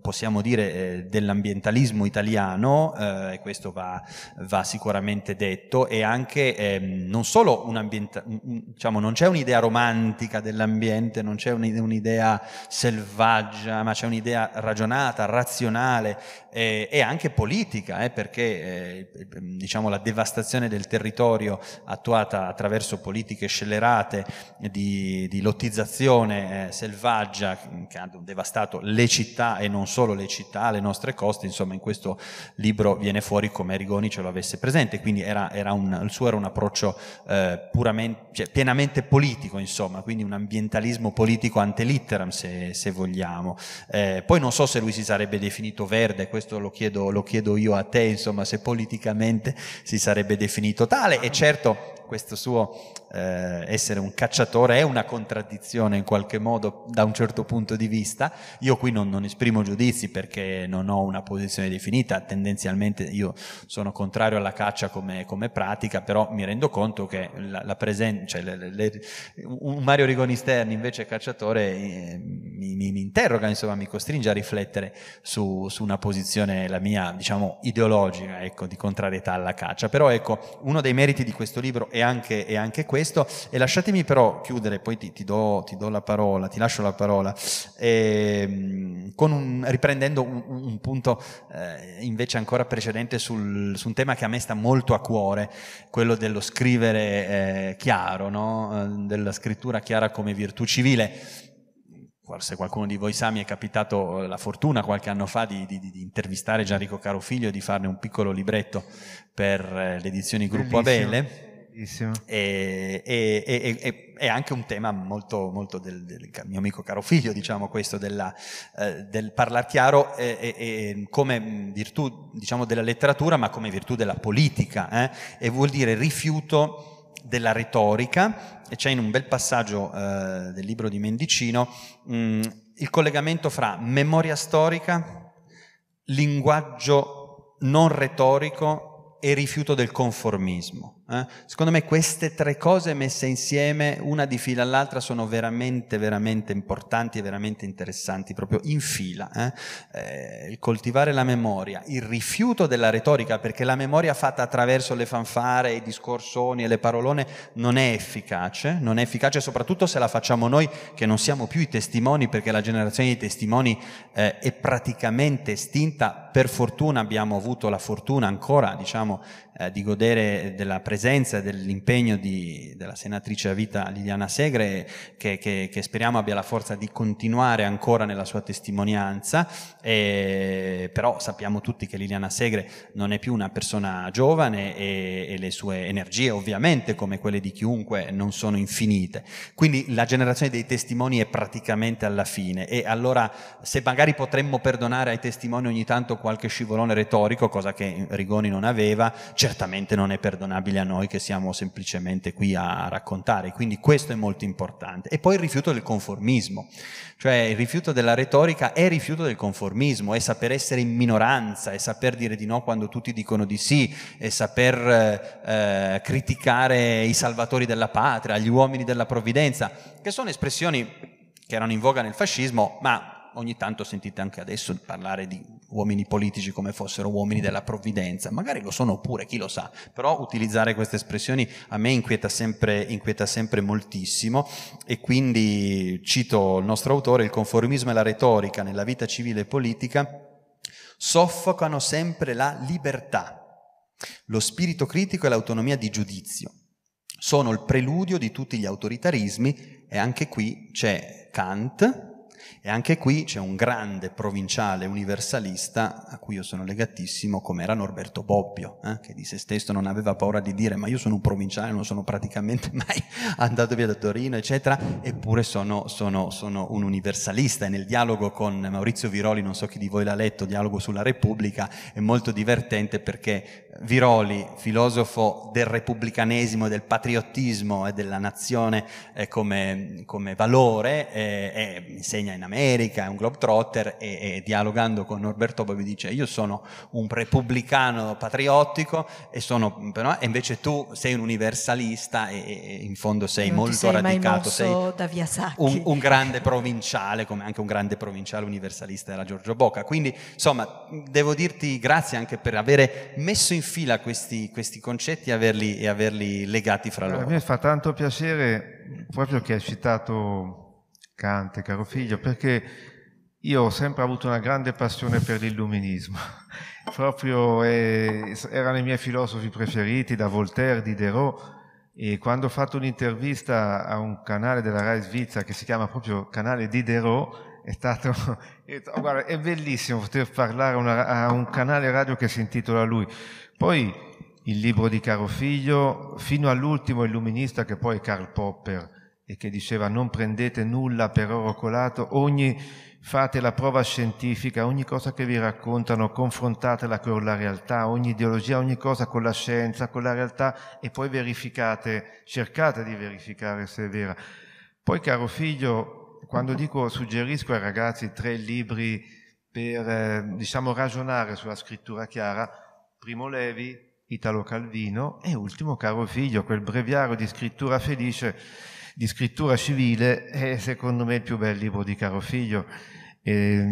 possiamo dire, eh, dell'ambientalismo italiano, eh, e questo va, va, sicuramente detto, e anche eh, non solo un'ambienta- diciamo, non c'è un'idea romantica dell'ambiente, non c'è un'idea selvaggia, ma c'è un'idea ragionata, razionale e anche politica, eh, perché diciamo, la devastazione del territorio attuata attraverso politiche scellerate di, di lottizzazione selvaggia che hanno devastato le città e non solo le città, le nostre coste, insomma in questo libro viene fuori come Rigoni ce lo avesse presente, quindi era, era un, il suo era un approccio eh, puramente, cioè, pienamente politico, insomma, quindi un ambientalismo politico ante litteram se, se vogliamo. Eh, poi non so se lui si sarebbe definito verde, questo lo chiedo, lo chiedo io a te, insomma, se politicamente si sarebbe definito tale e certo questo suo eh, essere un cacciatore è una contraddizione in qualche modo da un certo punto di vista. Io qui non, non esprimo giudizi perché non ho una posizione definita, tendenzialmente io sono contrario alla caccia come, come pratica, però mi rendo conto che la, la presen- cioè le, le, un Mario Rigoni Sterni invece cacciatore eh, mi, mi, mi, interroga, insomma mi costringe a riflettere su, su una posizione, la mia diciamo ideologica, ecco, di contrarietà alla caccia. Però ecco, uno dei meriti di questo libro è anche, è anche questo. E lasciatemi però chiudere, poi ti, ti, do, ti do, la parola, ti lascio la parola, eh, un, riprendendo un, un punto eh, invece ancora precedente sul, su un tema che a me sta molto a cuore, quello dello scrivere eh, chiaro, no? Eh, della scrittura chiara come virtù civile forse qualcuno di voi sa, mi è capitato la fortuna qualche anno fa di, di, di intervistare Gianrico Carofiglio e di farne un piccolo libretto per eh, le edizioni Gruppo Bellissimo. Abele. E, e, e, e, anche un tema molto, molto del, del, mio amico caro figlio, diciamo questo, della, eh, del parlare chiaro e, come virtù diciamo, della letteratura, ma come virtù della politica, eh? e vuol dire rifiuto della retorica, e c'è in un bel passaggio eh, del libro di Mendicino mh, mm, il collegamento fra memoria storica, linguaggio non retorico e rifiuto del conformismo. Eh? Secondo me queste tre cose messe insieme, una di fila all'altra, sono veramente, veramente importanti e veramente interessanti, proprio in fila. Eh? Eh, il coltivare la memoria, il rifiuto della retorica, perché la memoria fatta attraverso le fanfare, i discorsoni e le parolone non è efficace, non è efficace soprattutto se la facciamo noi che non siamo più i testimoni, perché la generazione dei testimoni eh, è praticamente estinta. Per fortuna abbiamo avuto la fortuna ancora, diciamo, eh, di godere della presenza e dell'impegno di, della senatrice a vita Liliana Segre, che, che, che, speriamo abbia la forza di continuare ancora nella sua testimonianza, e, però sappiamo tutti che Liliana Segre non è più una persona giovane e, e le sue energie ovviamente come quelle di chiunque non sono infinite. Quindi la generazione dei testimoni è praticamente alla fine e allora se magari potremmo perdonare ai testimoni ogni tanto qualche scivolone retorico, cosa che Rigoni non aveva, certamente non è perdonabile a noi che siamo semplicemente qui a raccontare, quindi questo è molto importante. E poi il rifiuto del conformismo, cioè il rifiuto della retorica è il rifiuto del conformismo, è saper essere in minoranza, è saper dire di no quando tutti dicono di sì, è saper eh, criticare i salvatori della patria, gli uomini della provvidenza, che sono espressioni che erano in voga nel fascismo, ma ogni tanto sentite anche adesso parlare di uomini politici come fossero uomini della provvidenza, magari lo sono pure, chi lo sa, però utilizzare queste espressioni a me inquieta sempre, inquieta sempre moltissimo. E quindi cito il nostro autore, il conformismo e la retorica nella vita civile e politica soffocano sempre la libertà, lo spirito critico e l'autonomia di giudizio. Sono il preludio di tutti gli autoritarismi e anche qui c'è Kant, e anche qui c'è un grande provinciale universalista a cui io sono legatissimo, come era Norberto Bobbio, eh, che di se stesso non aveva paura di dire ma io sono un provinciale, non sono praticamente [LAUGHS] mai andato via da Torino, eccetera, eppure sono, sono, sono un universalista. E nel dialogo con Maurizio Viroli, non so chi di voi l'ha letto, Dialogo sulla Repubblica, è molto divertente perché Viroli, filosofo del repubblicanesimo, del patriottismo e della nazione eh, come, come, valore, eh, insegna in America, è un globetrotter e, e dialogando con Norberto Bobbio dice io sono un repubblicano patriottico e, sono, però, e invece tu sei un universalista e, e in fondo sei non molto sei radicato, sei un, un, grande provinciale, come anche un grande provinciale universalista era Giorgio Bocca. Quindi insomma devo dirti grazie anche per avere messo in fila questi, questi concetti e averli, e averli legati fra loro. A me fa tanto piacere proprio che hai citato Cante, caro figlio, perché io ho sempre avuto una grande passione per l'illuminismo. [LAUGHS] Proprio eh, erano i miei filosofi preferiti, da Voltaire, Diderot, e quando ho fatto un'intervista a un canale della Rai Svizzera che si chiama proprio Canale Diderot, è stato, [LAUGHS] oh, guarda, è bellissimo poter parlare una, a un canale radio che si intitola lui. Poi il libro di Caro Figlio, fino all'ultimo illuminista che poi è Karl Popper, e che diceva non prendete nulla per oro colato, ogni, fate la prova scientifica, ogni cosa che vi raccontano, confrontatela con la realtà, ogni ideologia, ogni cosa con la scienza, con la realtà e poi verificate, cercate di verificare se è vera. Poi caro figlio, quando dico suggerisco ai ragazzi tre libri per eh, diciamo ragionare sulla scrittura chiara, Primo Levi, Italo Calvino e ultimo caro figlio, quel breviario di scrittura felice di scrittura civile è secondo me il più bel libro di Caro Figlio. E,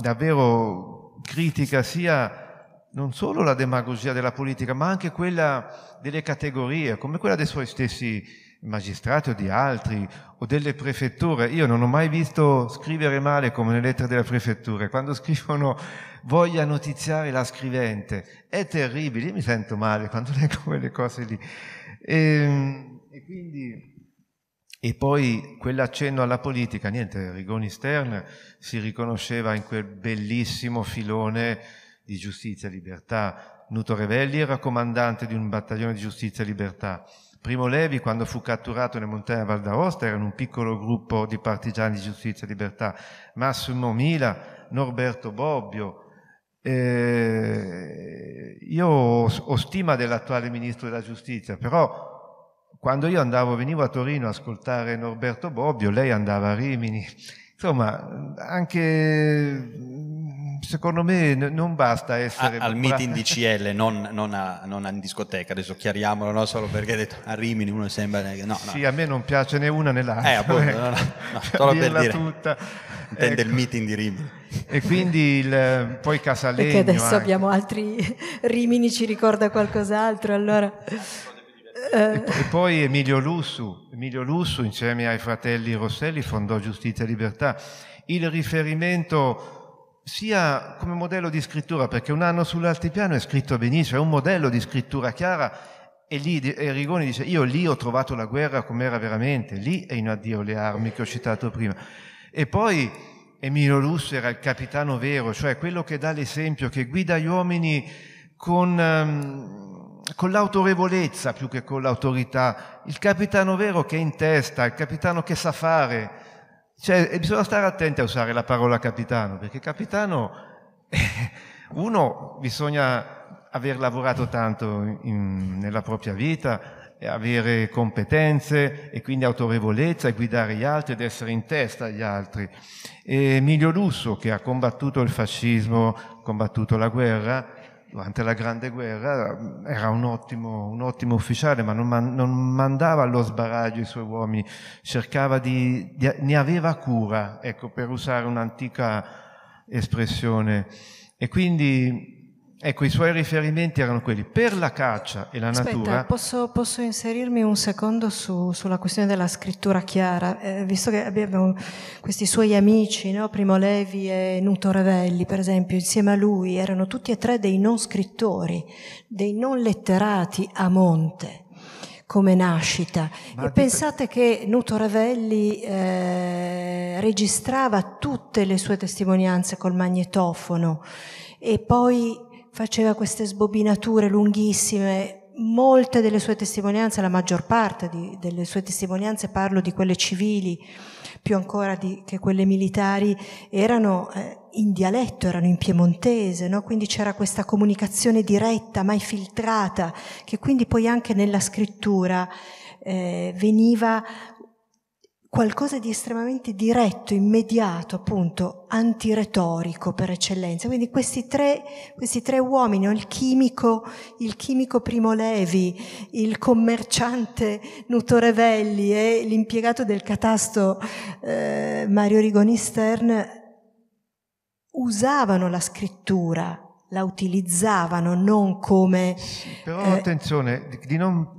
davvero critica sia non solo la demagogia della politica, ma anche quella delle categorie, come quella dei suoi stessi magistrati o di altri, o delle prefetture. Io non ho mai visto scrivere male come nelle lettere delle prefetture, quando scrivono voglia notiziare la scrivente. È terribile, io mi sento male quando [LAUGHS] leggo quelle cose lì. E, ehm, e quindi... E poi quell'accenno alla politica, niente, Rigoni Stern si riconosceva in quel bellissimo filone di giustizia e libertà. Nuto Revelli era comandante di un battaglione di giustizia e libertà. Primo Levi, quando fu catturato nelle montagne Val d'Aosta, era in un piccolo gruppo di partigiani di giustizia e libertà. Massimo Mila, Norberto Bobbio. Eh, io ho stima dell'attuale ministro della giustizia, però quando io andavo, venivo a Torino a ascoltare Norberto Bobbio, lei andava a Rimini. Insomma, anche secondo me non basta essere... A, al meeting [LAUGHS] di CL, non, non, a, non in discoteca, adesso chiariamolo, no? solo perché detto, a Rimini uno sembra... No, no. Sì, a me non piace né una né l'altra. Eh, appunto, ecco. no, no, no, solo per dire. Tutta. Intende ecco. il meeting di Rimini. E quindi il, poi Casalegno... Perché adesso anche. abbiamo altri... Rimini ci ricorda qualcos'altro, allora... E, e, poi Emilio Lussu, Emilio Lussu insieme ai fratelli Rosselli fondò Giustizia e Libertà. Il riferimento sia come modello di scrittura, perché un anno sull'altipiano è scritto benissimo, è un modello di scrittura chiara e lì e Rigoni dice io lì ho trovato la guerra com'era veramente, lì è in addio le armi che ho citato prima. E poi Emilio Russo era il capitano vero, cioè quello che dà l'esempio, che guida gli uomini con, um, con l'autorevolezza più che con l'autorità, il capitano vero che è in testa, il capitano che sa fare, cioè, bisogna stare attenti a usare la parola capitano, perché capitano, uno, bisogna aver lavorato tanto in, nella propria vita, avere competenze e quindi autorevolezza e guidare gli altri ed essere in testa agli altri. E Emilio Lusso, che ha combattuto il fascismo, combattuto la guerra, durante la Grande Guerra era un ottimo, un ottimo ufficiale, ma non, man, non, mandava allo sbaraglio i suoi uomini, cercava di, di, ne aveva cura, ecco, per usare un'antica espressione. E quindi Ecco, i suoi riferimenti erano quelli per la caccia e la Aspetta, natura. Posso, posso inserirmi un secondo su, sulla questione della scrittura chiara? Eh, visto che abbiamo questi suoi amici, no? Primo Levi e Nuto Revelli, per esempio, insieme a lui erano tutti e tre dei non scrittori, dei non letterati a monte come nascita. Ma e pensate che Nuto Revelli eh, registrava tutte le sue testimonianze col magnetofono e poi faceva queste sbobinature lunghissime, molte delle sue testimonianze, la maggior parte di, delle sue testimonianze, parlo di quelle civili, più ancora di, che quelle militari, erano eh, in dialetto, erano in piemontese, no? quindi c'era questa comunicazione diretta, mai filtrata, che quindi poi anche nella scrittura eh, veniva qualcosa di estremamente diretto, immediato, appunto, antiretorico per eccellenza. Quindi questi tre, questi tre uomini, il chimico, il chimico Primo Levi, il commerciante Nutorevelli e l'impiegato del catasto eh, Mario Rigoni Stern, usavano la scrittura, la utilizzavano non come... Però eh, attenzione, di, di non...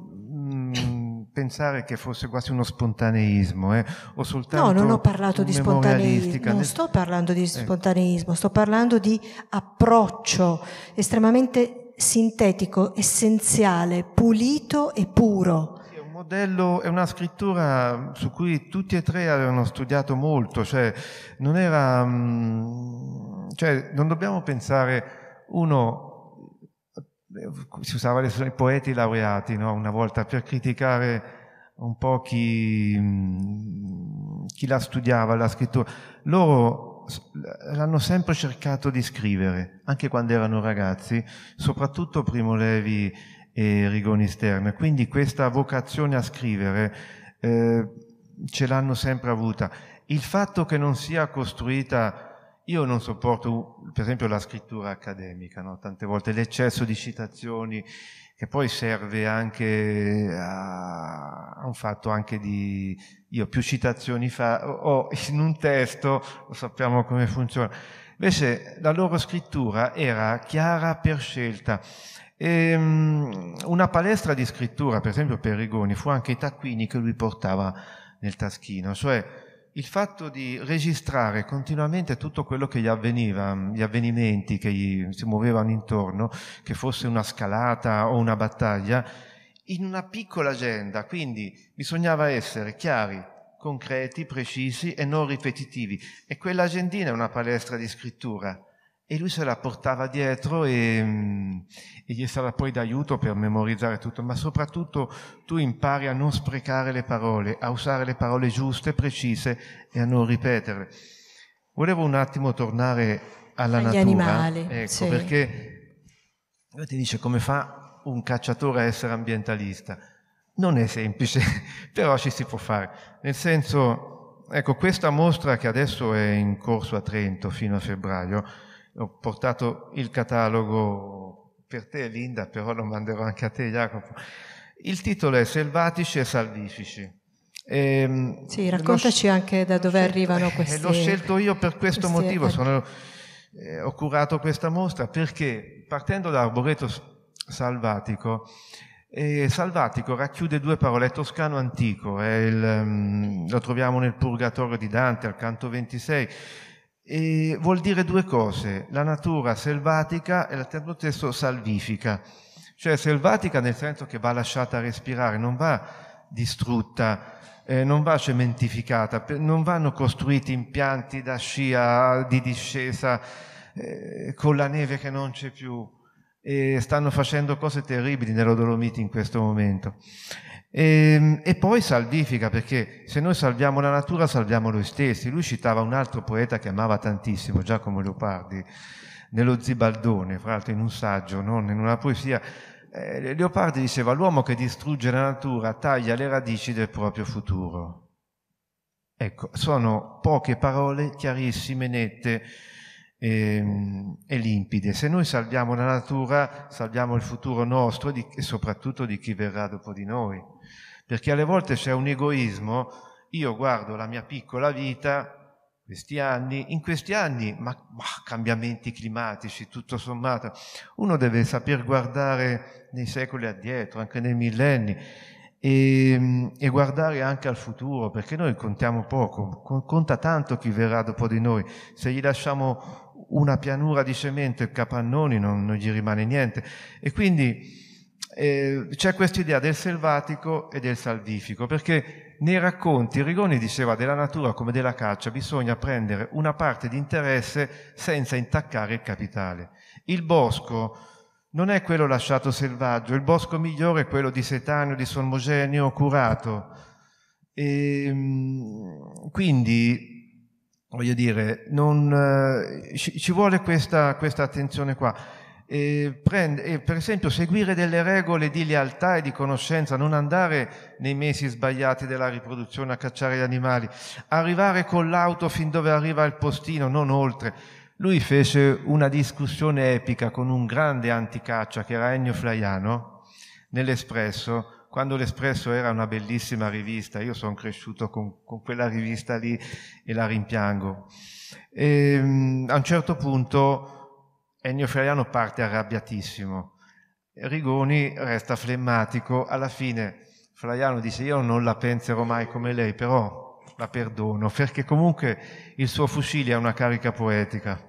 Pensare che fosse quasi uno spontaneismo, eh? o soltanto No, non ho parlato di spontaneismo, non sto parlando di spontaneismo, sto parlando di approccio estremamente sintetico, essenziale, pulito e puro. Sì, è un modello, è una scrittura su cui tutti e tre avevano studiato molto, cioè non era... Mm, cioè non dobbiamo pensare, uno si usava i poeti laureati no? una volta per criticare un po' chi, mm, chi la studiava, la scrittura. Loro l'hanno sempre cercato di scrivere, anche quando erano ragazzi, soprattutto Primo Levi e Rigoni Stern. Quindi questa vocazione a scrivere eh, ce l'hanno sempre avuta. Il fatto che non sia costruita io non sopporto, per esempio, la scrittura accademica, no? tante volte l'eccesso di citazioni che poi serve anche a, un fatto anche di, io più citazioni fa, o in un testo, sappiamo come funziona, Invece la loro scrittura era chiara per scelta. E, um, una palestra di scrittura, per esempio per Rigoni, fu anche i taccuini che lui portava nel taschino, cioè il fatto di registrare continuamente tutto quello che gli avveniva, gli avvenimenti che gli si muovevano intorno, che fosse una scalata o una battaglia, in una piccola agenda, quindi bisognava essere chiari, concreti, precisi e non ripetitivi. E quell'agendina è una palestra di scrittura. E lui se la portava dietro e, e gli stava poi d'aiuto per memorizzare tutto, ma soprattutto tu impari a non sprecare le parole, a usare le parole giuste, precise e a non ripeterle. Volevo un attimo tornare alla Agli natura, animali, ecco, sì. perché ti dice come fa un cacciatore a essere ambientalista. Non è semplice, [LAUGHS] però ci si può fare. Nel senso, ecco, questa mostra che adesso è in corso a Trento fino a febbraio, ho portato il catalogo per te Linda, però lo manderò anche a te Jacopo. Il titolo è Selvatici e salvifici. E, sì, raccontaci l'ho, anche da dove arrivano questi. Eh, l'ho scelto io per questo motivo, sono, eh, ho curato questa mostra perché partendo dall'arboreto salvatico, eh, salvatico racchiude due parole, toscano antico, il, um, lo troviamo nel Purgatorio di Dante al canto 26 e vuol dire due cose, la natura selvatica e al tempo stesso salvifica, cioè selvatica nel senso che va lasciata respirare, non va distrutta, eh, non va cementificata, non vanno costruiti impianti da scia di discesa eh, con la neve che non c'è più e stanno facendo cose terribili nello Dolomiti in questo momento. E, e, poi salvifica, perché se noi salviamo la natura, salviamo noi stessi. Lui citava un altro poeta che amava tantissimo, Giacomo Leopardi, nello Zibaldone, fra l'altro in un saggio, non in una poesia. Eh, Leopardi diceva: L'uomo che distrugge la natura taglia le radici del proprio futuro. Ecco, sono poche parole chiarissime, nette e, e, limpide. Se noi salviamo la natura, salviamo il futuro nostro e, di, e soprattutto di chi verrà dopo di noi. Perché alle volte c'è un egoismo, io guardo la mia piccola vita, questi anni, in questi anni, ma, ma cambiamenti climatici, tutto sommato, uno deve saper guardare nei secoli addietro, anche nei millenni, e, e, guardare anche al futuro, perché noi contiamo poco, conta tanto chi verrà dopo di noi. Se gli lasciamo una pianura di cemento e capannoni non, non gli rimane niente. E quindi eh, c'è questa idea del selvatico e del salvifico, perché nei racconti Rigoni diceva della natura come della caccia bisogna prendere una parte di interesse senza intaccare il capitale. Il bosco non è quello lasciato selvaggio, il bosco migliore è quello di setanio, di solmogenio, curato. E, ehm, quindi voglio dire, non, eh, ci, ci, vuole questa, questa attenzione qua. E prende, e per esempio seguire delle regole di lealtà e di conoscenza, non andare nei mesi sbagliati della riproduzione a cacciare gli animali, arrivare con l'auto fin dove arriva il postino, non oltre. Lui fece una discussione epica con un grande anticaccia che era Ennio Flaiano nell'Espresso, quando l'Espresso era una bellissima rivista, io sono cresciuto con, con quella rivista lì e la rimpiango. E, ehm, a un certo punto Ennio Flaiano parte arrabbiatissimo, Rigoni resta flemmatico, alla fine Flaiano dice io non la penserò mai come lei, però la perdono, perché comunque il suo fucile ha una carica poetica.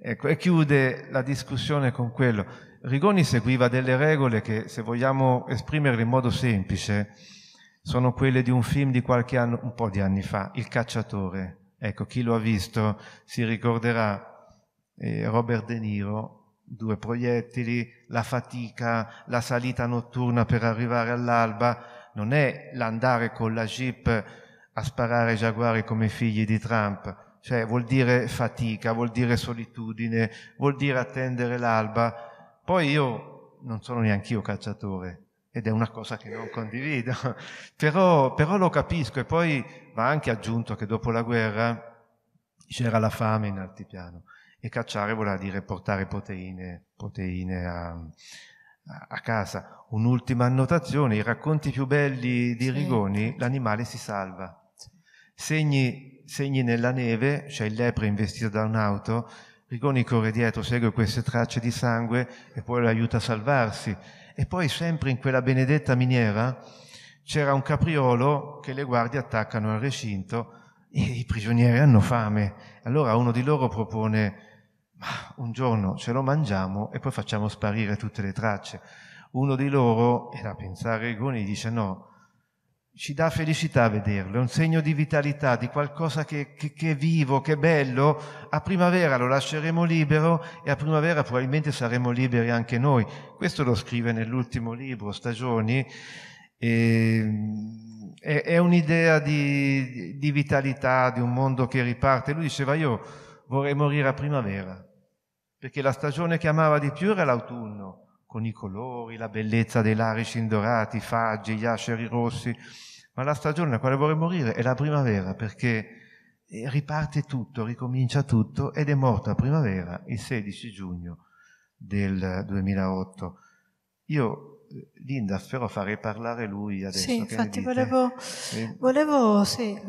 Ecco, e chiude la discussione con quello. Rigoni seguiva delle regole che, se vogliamo esprimerle in modo semplice, sono quelle di un film di qualche anno, un po' di anni fa, Il cacciatore. Ecco, chi lo ha visto si ricorderà eh, Robert De Niro, due proiettili, la fatica, la salita notturna per arrivare all'alba, non è l'andare con la jeep a sparare giaguari come figli di Trump, cioè vuol dire fatica, vuol dire solitudine, vuol dire attendere l'alba, poi io non sono neanche io cacciatore ed è una cosa che non condivido, [LAUGHS] però, però lo capisco e poi va anche aggiunto che dopo la guerra c'era la fame in altipiano e cacciare voleva dire portare proteine, proteine a, a, casa. Un'ultima annotazione, i racconti più belli di Rigoni, sì. l'animale si salva. segni, segni nella neve, c'è il lepre investito da un'auto, Rigoni corre dietro, segue queste tracce di sangue e poi lo aiuta a salvarsi. E poi sempre in quella benedetta miniera c'era un capriolo che le guardie attaccano al recinto e i prigionieri hanno fame. Allora uno di loro propone, ma un giorno ce lo mangiamo e poi facciamo sparire tutte le tracce. Uno di loro, e da pensare Rigoni, dice no, ci dà felicità vederlo, è un segno di vitalità, di qualcosa che, che, che, è vivo, che è bello. A primavera lo lasceremo libero e a primavera probabilmente saremo liberi anche noi. Questo lo scrive nell'ultimo libro, Stagioni. E, è, è, un'idea di, di vitalità, di un mondo che riparte. Lui diceva io vorrei morire a primavera, perché la stagione che amava di più era l'autunno con i colori, la bellezza dei larici indorati, i faggi, gli asceri rossi ma la stagione nella quale vorrei morire è la primavera perché eh, riparte tutto, ricomincia tutto ed è morto a primavera il 16 giugno del 2008. Io, eh, Linda, spero farei parlare lui adesso. Sì, infatti volevo, volevo, sì, [LAUGHS]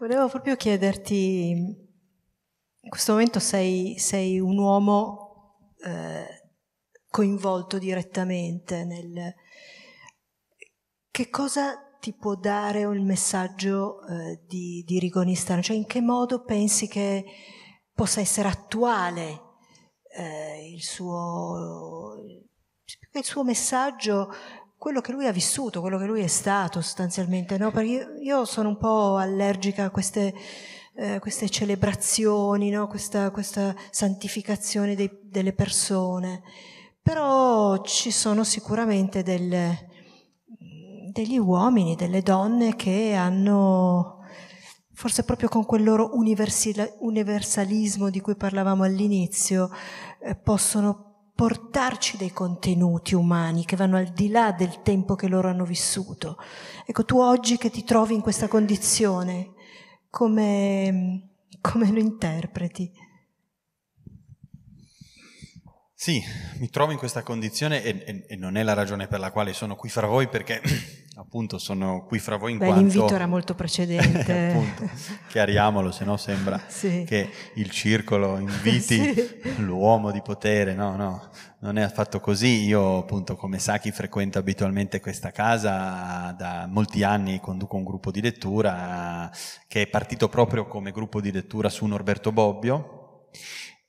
volevo proprio chiederti, in questo momento sei, sei un uomo eh, coinvolto direttamente nel che cosa ti può dare il messaggio eh, di, di Rigonistano? Cioè in che modo pensi che possa essere attuale eh, il, suo, il suo messaggio, quello che lui ha vissuto, quello che lui è stato sostanzialmente? No? Perché io, io sono un po' allergica a queste... Eh, queste celebrazioni, no? questa, questa, santificazione dei, delle persone, però ci sono sicuramente delle, degli uomini, delle donne che hanno, forse proprio con quel loro universalismo di cui parlavamo all'inizio, eh, possono portarci dei contenuti umani che vanno al di là del tempo che loro hanno vissuto. Ecco, tu oggi che ti trovi in questa condizione, come, come lo interpreti? Sì, mi trovo in questa condizione e, e, e, non è la ragione per la quale sono qui fra voi, perché appunto sono qui fra voi in Beh, quanto... l'invito era molto precedente. [LAUGHS] appunto, chiariamolo, se no sembra [LAUGHS] sì. che il circolo inviti [LAUGHS] sì. l'uomo di potere, no, no, non è affatto così. Io appunto come Saki frequento abitualmente questa casa, da molti anni conduco un gruppo di lettura che è partito proprio come gruppo di lettura su Norberto Bobbio,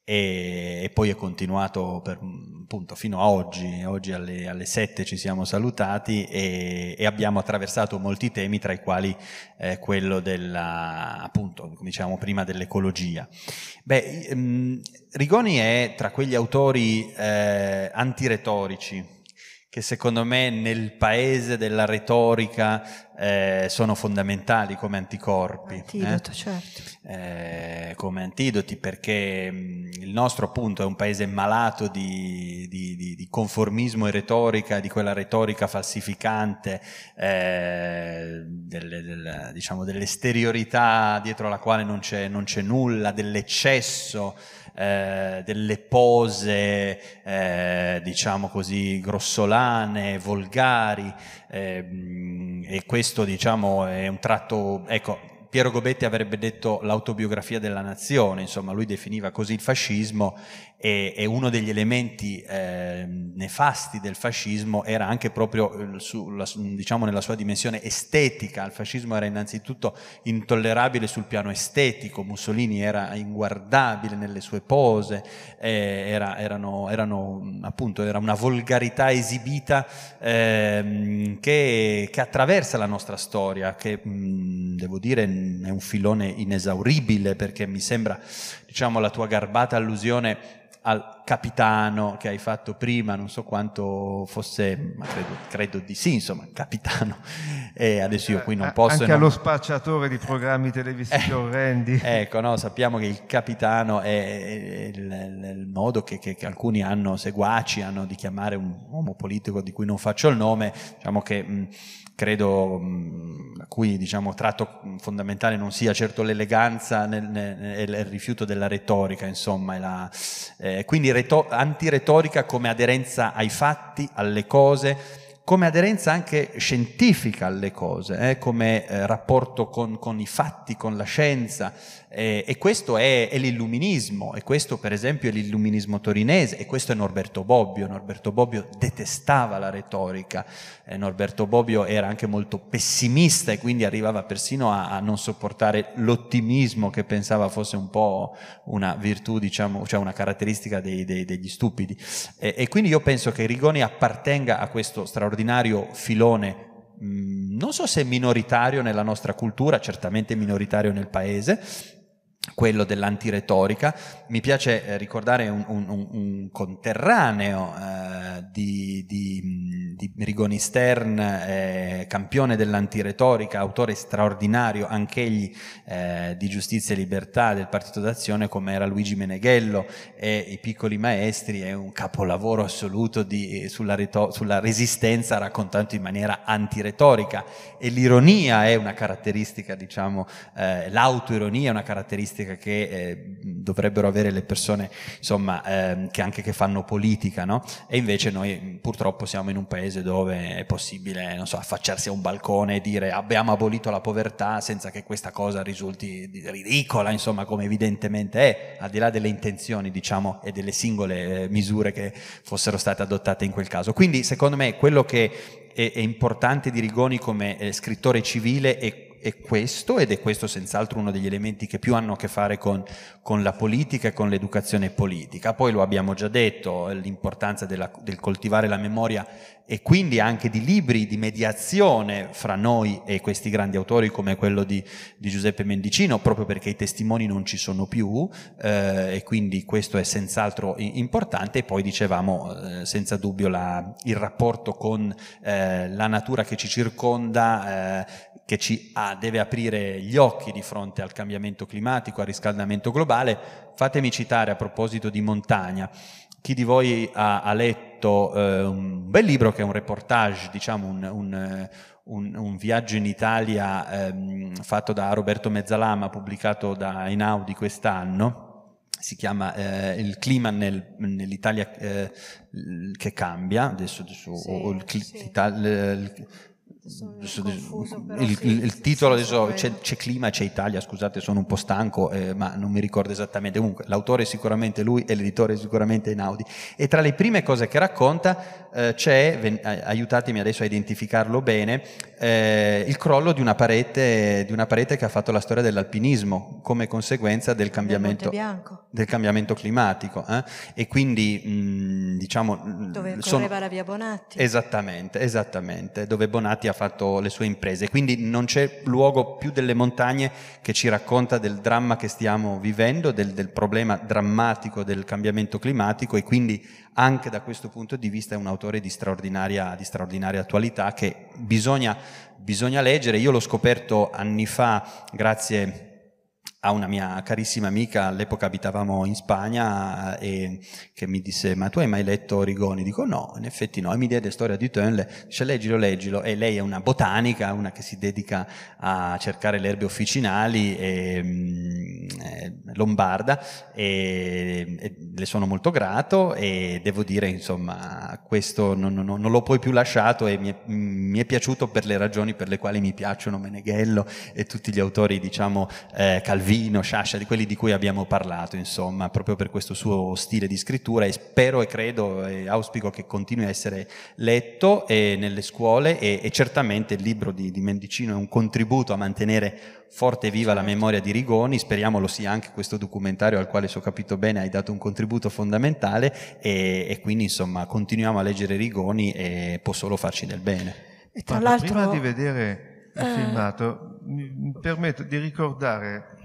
e, poi è continuato per, appunto fino a oggi, oggi alle, alle 7 ci siamo salutati e, e, abbiamo attraversato molti temi tra i quali eh, quello della, appunto, come dicevamo prima, dell'ecologia. Beh, mh, Rigoni è tra quegli autori eh, antiretorici, che secondo me nel paese della retorica eh, sono fondamentali come anticorpi. Antidoto, eh? certo. Eh, come antidoti perché mh, il nostro appunto è un paese malato di, di, di, di conformismo e retorica, di quella retorica falsificante, eh, delle, del, diciamo, dell'esteriorità dietro la quale non c'è, non c'è nulla, dell'eccesso eh, delle pose, eh, diciamo così, grossolane, volgari, eh, e questo diciamo è un tratto, ecco, Piero Gobetti avrebbe detto l'autobiografia della nazione, insomma lui definiva così il fascismo e, e uno degli elementi eh, nefasti del fascismo era anche proprio su, la, diciamo nella sua dimensione estetica, il fascismo era innanzitutto intollerabile sul piano estetico, Mussolini era inguardabile nelle sue pose, eh, era, erano, erano, appunto, era una volgarità esibita eh, che, che, attraversa la nostra storia, che mh, devo dire è un filone inesauribile perché mi sembra diciamo la tua garbata allusione al capitano che hai fatto prima, non so quanto fosse, ma credo, credo di sì, insomma, capitano. [LAUGHS] E adesso io qui non eh, posso... Anche non... allo spacciatore di programmi televisivi [LAUGHS] eh, orrendi. Ecco, no, sappiamo che il capitano è, il, il, modo che, che, che, alcuni hanno, seguaci, hanno di chiamare un uomo politico di cui non faccio il nome, diciamo che... Mh, credo mh, a cui diciamo, tratto fondamentale non sia certo l'eleganza e il rifiuto della retorica, insomma, la, eh, quindi reto- antiretorica come aderenza ai fatti, alle cose, come aderenza anche scientifica alle cose, eh, come eh, rapporto con, con, i fatti, con la scienza. Eh, e questo è, è, l'illuminismo, e questo per esempio è l'illuminismo torinese, e questo è Norberto Bobbio. Norberto Bobbio detestava la retorica, eh, Norberto Bobbio era anche molto pessimista e quindi arrivava persino a, a non sopportare l'ottimismo che pensava fosse un po' una virtù, diciamo, cioè una caratteristica dei, dei, degli stupidi. e quindi io penso che Rigoni appartenga a questo straordinario straordinario filone, mm, non so se minoritario nella nostra cultura, certamente minoritario nel paese, quello dell'antiretorica. Mi piace eh, ricordare un, un, un conterraneo eh, di, di, di, Rigoni Stern, eh, campione dell'antiretorica, autore straordinario, anch'egli eh, di Giustizia e Libertà del Partito d'Azione, come era Luigi Meneghello e I Piccoli Maestri, è un capolavoro assoluto di, sulla, reto, sulla resistenza raccontato in maniera antiretorica. E l'ironia è una caratteristica, diciamo, eh, l'autoironia è una caratteristica caratteristica che eh, dovrebbero avere le persone insomma, eh, che anche che fanno politica, no? E invece noi purtroppo siamo in un paese dove è possibile, so, affacciarsi a un balcone e dire abbiamo abolito la povertà senza che questa cosa risulti ridicola, insomma, come evidentemente è, al di là delle intenzioni, diciamo, e delle singole eh, misure che fossero state adottate in quel caso. Quindi, secondo me, quello che è, è importante di Rigoni come eh, scrittore civile è è questo ed è questo senz'altro uno degli elementi che più hanno a che fare con, con la politica e con l'educazione politica. Poi lo abbiamo già detto, l'importanza della, del coltivare la memoria e quindi anche di libri di mediazione fra noi e questi grandi autori come quello di, di Giuseppe Mendicino, proprio perché i testimoni non ci sono più eh, e quindi questo è senz'altro importante. E poi dicevamo eh, senza dubbio la, il rapporto con eh, la natura che ci circonda, eh, che ci ha, deve aprire gli occhi di fronte al cambiamento climatico, al riscaldamento globale. Fatemi citare a proposito di montagna, chi di voi ha, ha letto eh, un bel libro che è un reportage, diciamo un, un, un, un viaggio in Italia ehm, fatto da Roberto Mezzalama, pubblicato da Einaudi quest'anno, si chiama eh, Il clima nel, nell'Italia eh, che cambia, adesso, adesso sì, o, il, sì. il, il, il, il, titolo adesso c'è, c'è, clima, c'è Italia, scusate sono un po' stanco eh, ma non mi ricordo esattamente, comunque l'autore è sicuramente lui e l'editore è sicuramente Einaudi. E tra le prime cose che racconta eh, c'è, ven, aiutatemi adesso a identificarlo bene, eh, il crollo di una, parete, di una, parete, che ha fatto la storia dell'alpinismo come conseguenza del cambiamento, del cambiamento climatico eh? e quindi mh, diciamo... Dove sono, correva la via Bonatti. Esattamente, esattamente, dove Bonatti ha fatto le sue imprese. Quindi non c'è luogo più delle montagne che ci racconta del dramma che stiamo vivendo, del, del problema drammatico del cambiamento climatico e quindi anche da questo punto di vista è un autore di straordinaria, di straordinaria attualità che bisogna, bisogna leggere. Io l'ho scoperto anni fa grazie a una mia carissima amica, all'epoca abitavamo in Spagna, e che mi disse, ma tu hai mai letto Rigoni? Dico no, in effetti no, e mi diede Storia di Tönle, dice leggilo, leggilo, e lei è una botanica, una che si dedica a cercare le erbe officinali, e, mm, è lombarda, e, e, le sono molto grato e devo dire, insomma, questo non, non, non l'ho poi più lasciato e mi è, mi è, piaciuto per le ragioni per le quali mi piacciono Meneghello e tutti gli autori, diciamo, eh, Calvino Calvino, Sciascia, di quelli di cui abbiamo parlato, insomma, proprio per questo suo stile di scrittura e spero e credo e auspico che continui a essere letto e nelle scuole e, e, certamente il libro di, di Mendicino è un contributo a mantenere forte e viva la memoria di Rigoni, speriamo lo sia anche questo documentario al quale, se ho capito bene, hai dato un contributo fondamentale e, e quindi insomma continuiamo a leggere Rigoni e può solo farci del bene. E tra l'altro... Prima di vedere il eh... filmato, mi permetto di ricordare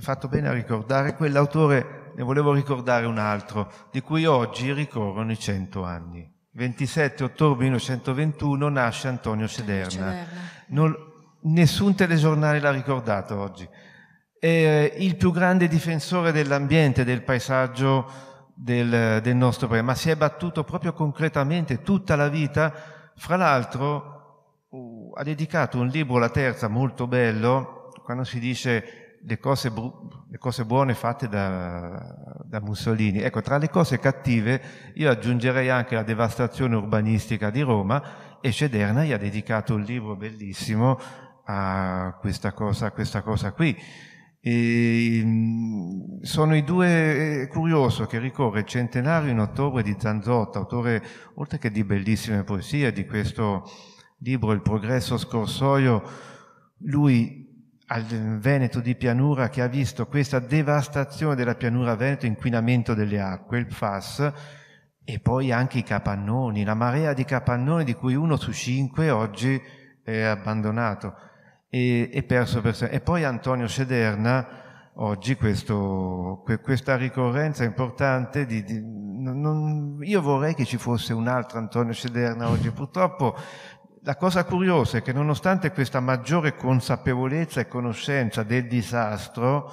fatto bene a ricordare quell'autore, ne volevo ricordare un altro, di cui oggi ricorrono i cento anni. 27 ottobre 1921 nasce Antonio Sederna. Non, nessun telegiornale l'ha ricordato oggi. È eh, il più grande difensore dell'ambiente, del paesaggio del, del nostro paese, ma si è battuto proprio concretamente tutta la vita. Fra l'altro uh, ha dedicato un libro, la terza, molto bello, quando si dice le cose, le cose buone fatte da, da, Mussolini. Ecco, tra le cose cattive io aggiungerei anche la devastazione urbanistica di Roma e Cederna gli ha dedicato un libro bellissimo a questa cosa, a questa cosa qui. E, sono i due, è curioso che ricorre il centenario in ottobre di Zanzotta, autore oltre che di bellissime poesie, di questo libro Il progresso scorsoio, lui al Veneto di pianura che ha visto questa devastazione della pianura Veneto, inquinamento delle acque, il FAS, e poi anche i capannoni, la marea di capannoni di cui uno su cinque oggi è abbandonato e, e perso per sempre. E poi Antonio Cederna, oggi questo, questa ricorrenza importante di, di non, io vorrei che ci fosse un altro Antonio Cederna oggi, purtroppo la cosa curiosa è che nonostante questa maggiore consapevolezza e conoscenza del disastro,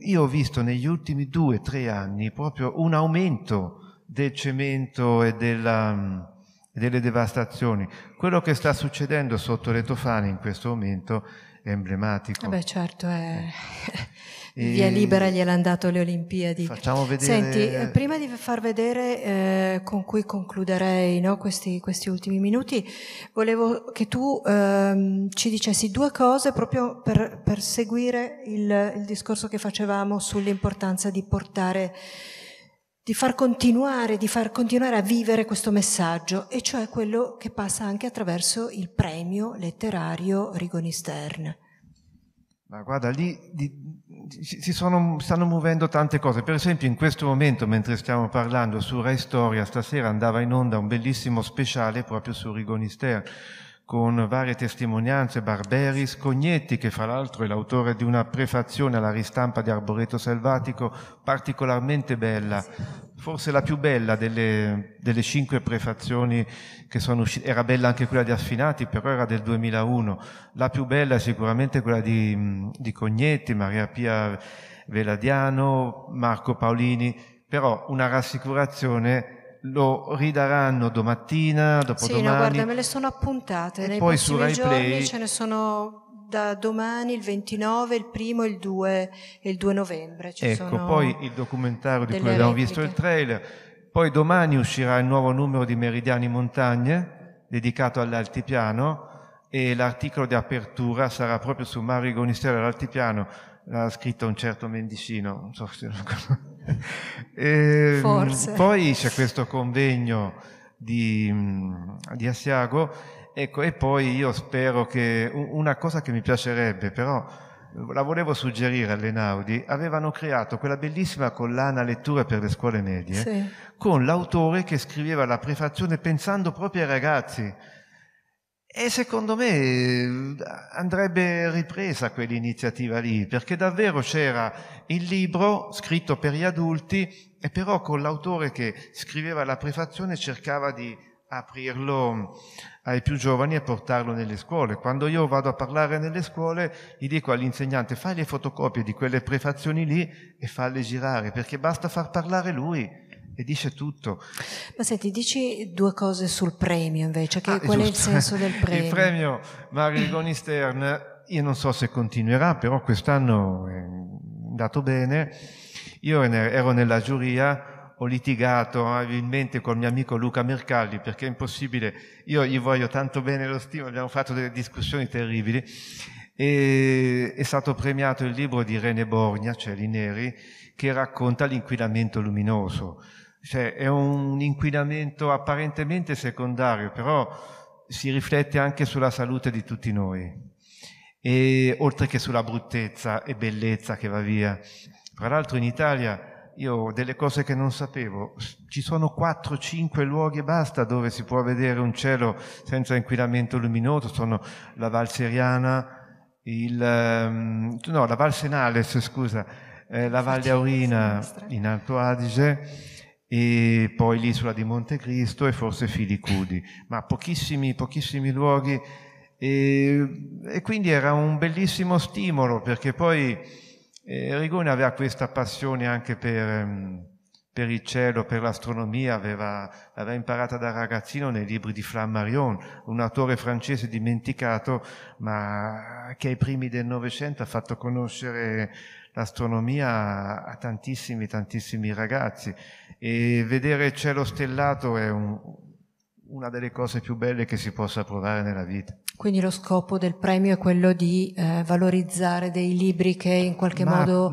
io ho visto negli ultimi due o tre anni proprio un aumento del cemento e della, delle devastazioni. Quello che sta succedendo sotto le Tofane in questo momento è emblematico. Eh beh, certo, è... [LAUGHS] via libera gliel'hanno dato le Olimpiadi. Facciamo vedere... Senti, eh, prima di far vedere eh, con cui concluderei no, questi, questi, ultimi minuti, volevo che tu ehm, ci dicessi due cose proprio per, per seguire il, il discorso che facevamo sull'importanza di portare di far continuare, di far continuare a vivere questo messaggio, e cioè quello che passa anche attraverso il premio letterario Rigoni Stern. Ma guarda, lì di, si sono, stanno muovendo tante cose. Per esempio, in questo momento, mentre stiamo parlando su Rai Storia, stasera andava in onda un bellissimo speciale proprio su Rigoni Stern con varie testimonianze, Barberis, Cognetti, che fra l'altro è l'autore di una prefazione alla ristampa di Arboreto Selvatico particolarmente bella, forse la più bella delle, delle cinque prefazioni che sono uscite, era bella anche quella di Affinati, però era del 2001, la più bella è sicuramente quella di, di Cognetti, Maria Pia Veladiano, Marco Paolini, però una rassicurazione lo ridaranno domattina, dopodomani. Sì, no, guarda, me le sono appuntate. E Nei poi su Rai giorni Play ce ne sono da domani, il 29, il primo, il 2 e il 2 novembre. Ci ecco, poi il documentario di cui abbiamo visto il trailer. Poi domani uscirà il nuovo numero di Meridiani Montagne, dedicato all'altipiano, e l'articolo di apertura sarà proprio su Mario Gonistero all'altipiano. L'ha scritto un certo Mendicino, non so se lo conosco. [LAUGHS] E, Forse. Poi c'è questo convegno di, di Asiago, ecco, e poi io spero che una cosa che mi piacerebbe, però la volevo suggerire alle Naudi, avevano creato quella bellissima collana letture per le scuole medie Sì. con l'autore che scriveva la prefazione pensando proprio ai ragazzi. E secondo me eh, andrebbe ripresa quell'iniziativa lì, perché davvero c'era il libro scritto per gli adulti e però con l'autore che scriveva la prefazione cercava di aprirlo ai più giovani e portarlo nelle scuole. Quando io vado a parlare nelle scuole, gli dico all'insegnante fai le fotocopie di quelle prefazioni lì e falle girare, perché basta far parlare lui e dice tutto. Ma senti, dici due cose sul premio invece, che Ah, qual è il giusto. senso del [LAUGHS] premio? Il premio Mario Rigoni Stern, io non so se continuerà, però quest'anno è andato bene. Io ero nella giuria, ho litigato amabilmente col mio amico Luca Mercalli perché è impossibile, io gli voglio tanto bene lo stimo, abbiamo fatto delle discussioni terribili e è stato premiato il libro di René Borgna, Cieli Neri, che racconta l'inquinamento luminoso. Cioè, è un inquinamento apparentemente secondario, però si riflette anche sulla salute di tutti noi, e, oltre che sulla bruttezza e bellezza che va via. Tra l'altro in Italia io delle cose che non sapevo, ci sono 4-5 luoghi e basta dove si può vedere un cielo senza inquinamento luminoso, sono la Val Seriana, il, ehm, no, la Val Senales, scusa, eh, la Valle Aurina in Alto Adige e poi l'isola di Montecristo e forse Filicudi, ma pochissimi, pochissimi luoghi. E, e quindi era un bellissimo stimolo perché poi eh, Rigoni aveva questa passione anche per, ehm, per il cielo, per l'astronomia, aveva, l'aveva imparata da ragazzino nei libri di Flammarion, un autore francese dimenticato, ma che ai primi del Novecento ha fatto conoscere l'astronomia a tantissimi, tantissimi ragazzi. E vedere il cielo stellato è un, una delle cose più belle che si possa provare nella vita. Quindi lo scopo del premio è quello di eh, valorizzare dei libri che in qualche Ma, modo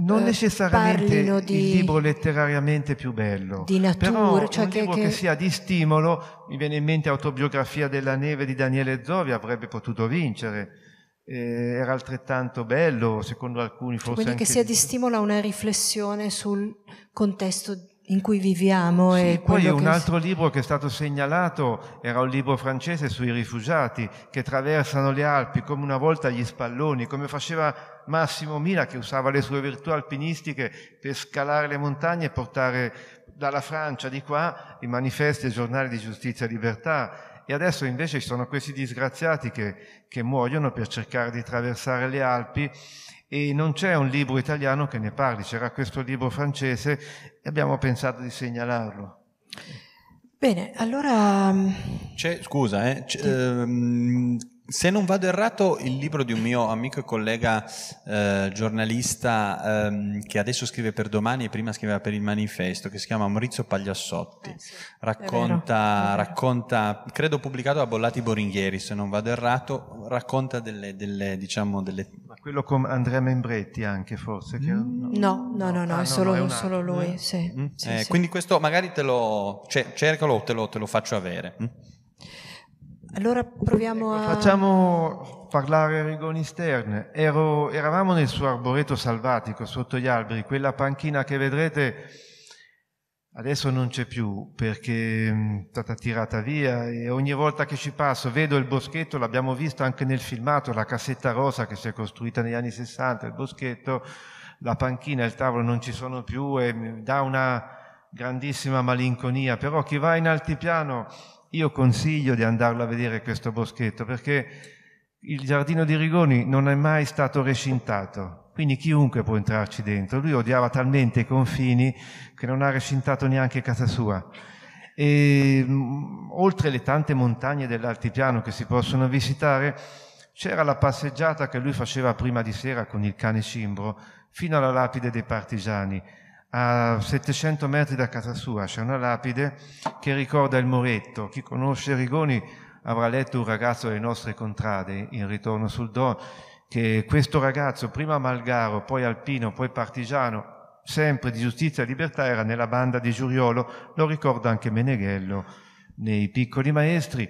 non eh, necessariamente il di, libro letterariamente più bello, di natura, però cioè un che, libro che... che sia di stimolo, mi viene in mente Autobiografia della neve di Daniele Zovi, avrebbe potuto vincere. Eh, era altrettanto bello, secondo alcuni forse quindi anche che sia di stimolo a una riflessione sul contesto in cui viviamo Sì, e poi un che altro libro che è stato segnalato era un libro francese sui rifugiati che attraversano le Alpi come una volta gli spalloni, come faceva Massimo Mila che usava le sue virtù alpinistiche per scalare le montagne e portare dalla Francia di qua i manifesti e i giornali di giustizia e libertà. E adesso invece ci sono questi disgraziati che, che muoiono per cercare di attraversare le Alpi e non c'è un libro italiano che ne parli, c'era questo libro francese e abbiamo pensato di segnalarlo. Bene, allora mm, C'è, scusa, eh, c'è, ehm, se non vado errato, il libro di un mio amico e collega eh, giornalista ehm, che adesso scrive per domani e prima scriveva per il manifesto, che si chiama Maurizio Pagliassotti, eh, sì, racconta, è vero, è vero. racconta, credo pubblicato da Bollati Boringhieri, se non vado errato, racconta delle, delle, diciamo, delle... Ma quello con Andrea Membretti anche forse? Che... no, no, no, no, Ah, è solo, è un solo lui, eh? sì, Mm? sì, Eh, sì. Quindi questo magari te lo, cioè, cercalo o te lo, te lo faccio avere. mm? Allora proviamo Ecco, a... Facciamo parlare Rigoni Stern. Ero- eravamo nel suo arboreto salvatico sotto gli alberi, quella panchina che vedrete adesso non c'è più perché mm, è stata tirata via e ogni volta che ci passo vedo il boschetto, l'abbiamo visto anche nel filmato, la cassetta rosa che si è costruita negli anni 60, il boschetto, la panchina e il tavolo non ci sono più e mi dà una grandissima malinconia, però chi va in altipiano io consiglio di andarlo a vedere questo boschetto perché il giardino di Rigoni non è mai stato recintato, quindi chiunque può entrarci dentro. Lui odiava talmente i confini che non ha recintato neanche casa sua. E mh, oltre le tante montagne dell'altipiano che si possono visitare, c'era la passeggiata che lui faceva prima di sera con il cane cimbro fino alla lapide dei partigiani. A 700 metri da casa sua c'è una lapide che ricorda il Moretto. Chi conosce Rigoni avrà letto un ragazzo delle nostre contrade in ritorno sul Don, che questo ragazzo, prima Malgaro, poi alpino, poi partigiano, sempre di giustizia e libertà, era nella banda di Giuriolo, lo ricorda anche Meneghello nei piccoli maestri.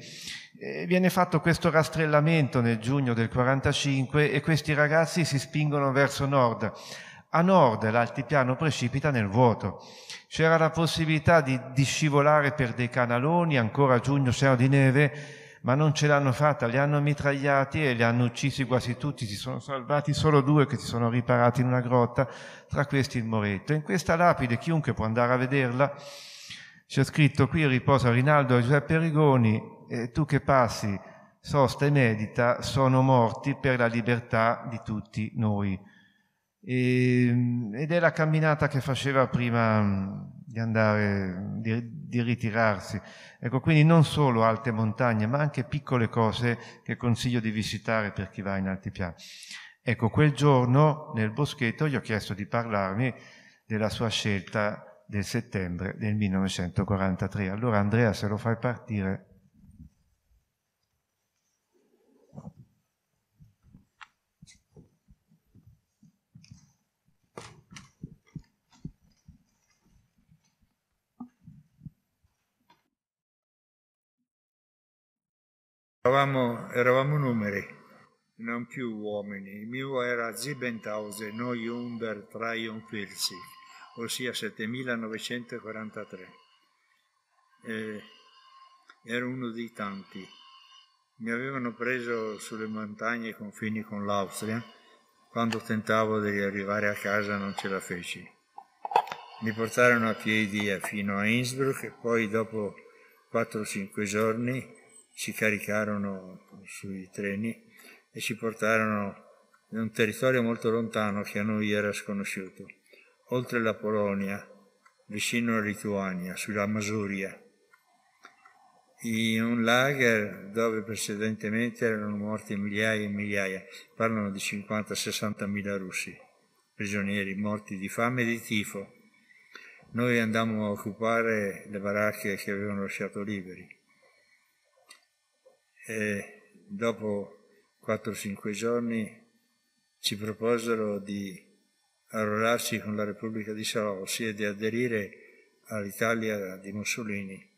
Eh, viene fatto questo rastrellamento nel giugno del 45 e questi ragazzi si spingono verso nord. A nord l'altipiano precipita nel vuoto. C'era la possibilità di, di scivolare per dei canaloni, ancora a giugno c'era di neve, ma non ce l'hanno fatta, li hanno mitragliati e li hanno uccisi quasi tutti, si sono salvati solo due che si sono riparati in una grotta, tra questi il Moretto. In questa lapide, chiunque può andare a vederla, c'è scritto qui riposa Rinaldo e Giuseppe Rigoni, e tu che passi, sosta e medita, sono morti per la libertà di tutti noi. E, ed è la camminata che faceva prima mh, di andare, di, di ritirarsi. Ecco, quindi non solo alte montagne, ma anche piccole cose che consiglio di visitare per chi va in altipiano. Ecco, quel giorno nel boschetto gli ho chiesto di parlarmi della sua scelta del settembre del 1943. Allora Andrea, se lo fai partire. Eravamo, eravamo numeri, non più uomini. Il mio era Siebentausend Neuunder 43, ossia 7943. Eh, ero uno dei tanti. Mi avevano preso sulle montagne ai confini con l'Austria. Quando tentavo di arrivare a casa non ce la feci. Mi portarono a piedi fino a Innsbruck e poi dopo 4-5 giorni ci caricarono sui treni e ci portarono in un territorio molto lontano che a noi era sconosciuto, oltre la Polonia, vicino alla Lituania, sulla Masuria, in un lager dove precedentemente erano morti migliaia e migliaia, parlano di 50-60 mila russi, prigionieri morti di fame e di tifo. Noi andammo a occupare le baracche che avevano lasciato liberi e dopo 4-5 giorni ci proposero di arruolarci con la Repubblica di Salò, ossia di aderire all'Italia di Mussolini.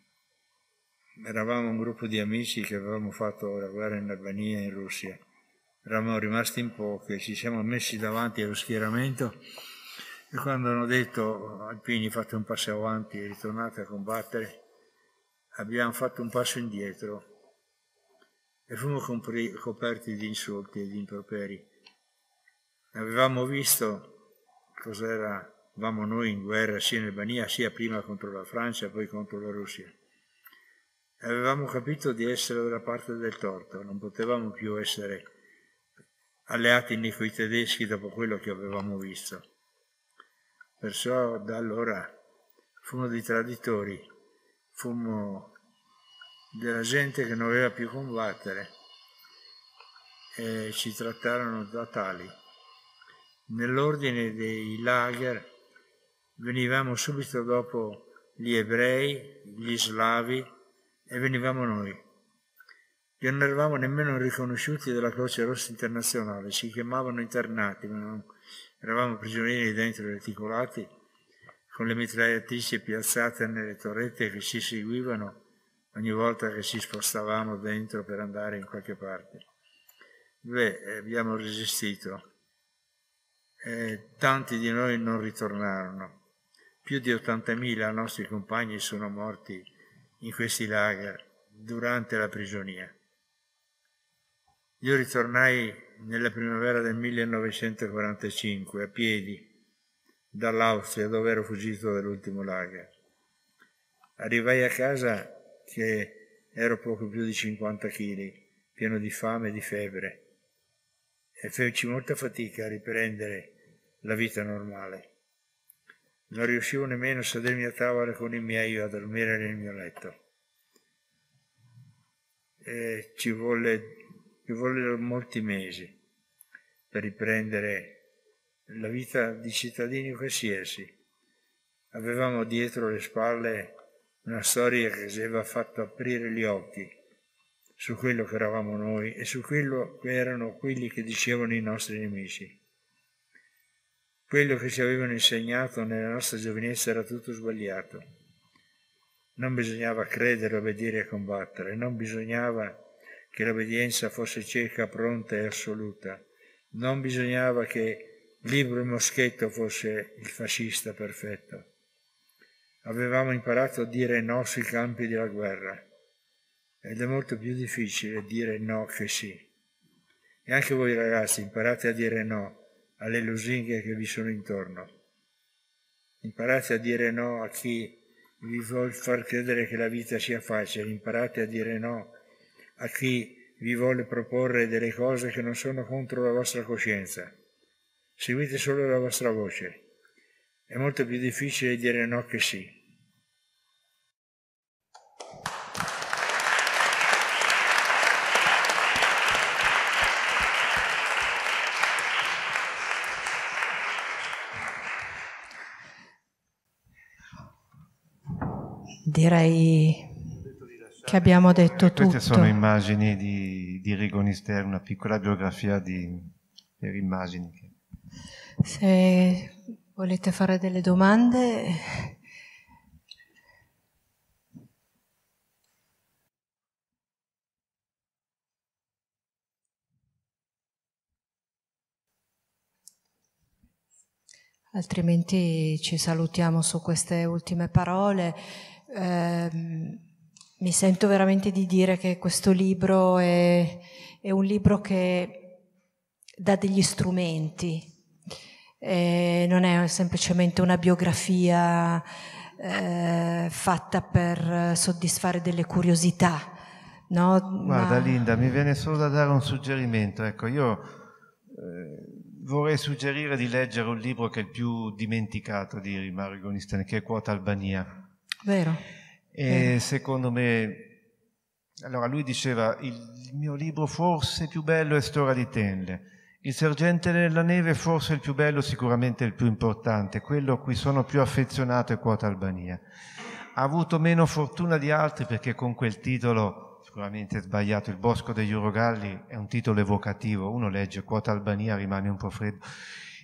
Eravamo un gruppo di amici che avevamo fatto la guerra in Albania e in Russia. Eravamo rimasti in pochi, ci siamo messi davanti allo schieramento e quando hanno detto Alpini fate un passo avanti e ritornate a combattere, abbiamo fatto un passo indietro e fummo coperti di insulti e di improperi. Avevamo visto cos'eravamo noi in guerra sia in Albania sia prima contro la Francia poi contro la Russia. Avevamo capito di essere dalla parte del torto, non potevamo più essere alleati né con i tedeschi dopo quello che avevamo visto. Perciò da allora fummo dei traditori, fummo della gente che non aveva più combattere e ci trattarono da tali. Nell'ordine dei lager venivamo subito dopo gli ebrei, gli slavi e venivamo noi. Non eravamo nemmeno riconosciuti dalla Croce Rossa Internazionale, ci chiamavano internati, ma non eravamo prigionieri dentro reticolati con le mitragliatrici piazzate nelle torrette che ci seguivano ogni volta che ci spostavamo dentro per andare in qualche parte. Beh, abbiamo resistito. E tanti di noi non ritornarono. Più di 80.000 nostri compagni sono morti in questi lager durante la prigionia. Io ritornai nella primavera del 1945 a piedi dall'Austria dove ero fuggito dall'ultimo lager. Arrivai a casa che ero poco più di 50 kg, pieno di fame e di febbre, e feci molta fatica a riprendere la vita normale. Non riuscivo nemmeno a sedermi a tavola con i miei o a dormire nel mio letto. E ci volle, ci vollero molti mesi per riprendere la vita di cittadini qualsiasi. Avevamo dietro le spalle una storia che ci aveva fatto aprire gli occhi su quello che eravamo noi e su quello che erano quelli che dicevano i nostri nemici. Quello che ci avevano insegnato nella nostra giovinezza era tutto sbagliato. Non bisognava credere, obbedire e combattere, non bisognava che l'obbedienza fosse cieca, pronta e assoluta, non bisognava che Libro e Moschetto fosse il fascista perfetto avevamo imparato a dire no sui campi della guerra ed è molto più difficile dire no che sì. E anche voi ragazzi imparate a dire no alle lusinghe che vi sono intorno. Imparate a dire no a chi vi vuole far credere che la vita sia facile, imparate a dire no a chi vi vuole proporre delle cose che non sono contro la vostra coscienza. Seguite solo la vostra voce. È molto più difficile dire no che sì. Direi che abbiamo detto tutto. Queste sono immagini di, di Rigonister, una piccola biografia di, per immagini. Se volete fare delle domande... Altrimenti ci salutiamo su queste ultime parole eh, mi sento veramente di dire che questo libro è, è un libro che dà degli strumenti, eh, non è semplicemente una biografia eh, fatta per soddisfare delle curiosità. No? Guarda Ma... Linda, mi viene solo da dare un suggerimento. Ecco, io eh, vorrei suggerire di leggere un libro che è il più dimenticato di Mario Gonistani, che è Quota Albania Vero. E Vero. secondo me, allora lui diceva, il mio libro forse più bello è Storia di Tenle. Il sergente nella neve forse il più bello, sicuramente il più importante, quello a cui sono più affezionato è Quota Albania. Ha avuto meno fortuna di altri perché con quel titolo sicuramente sbagliato, Il bosco degli urogalli è un titolo evocativo, uno legge Quota Albania, rimane un po' freddo.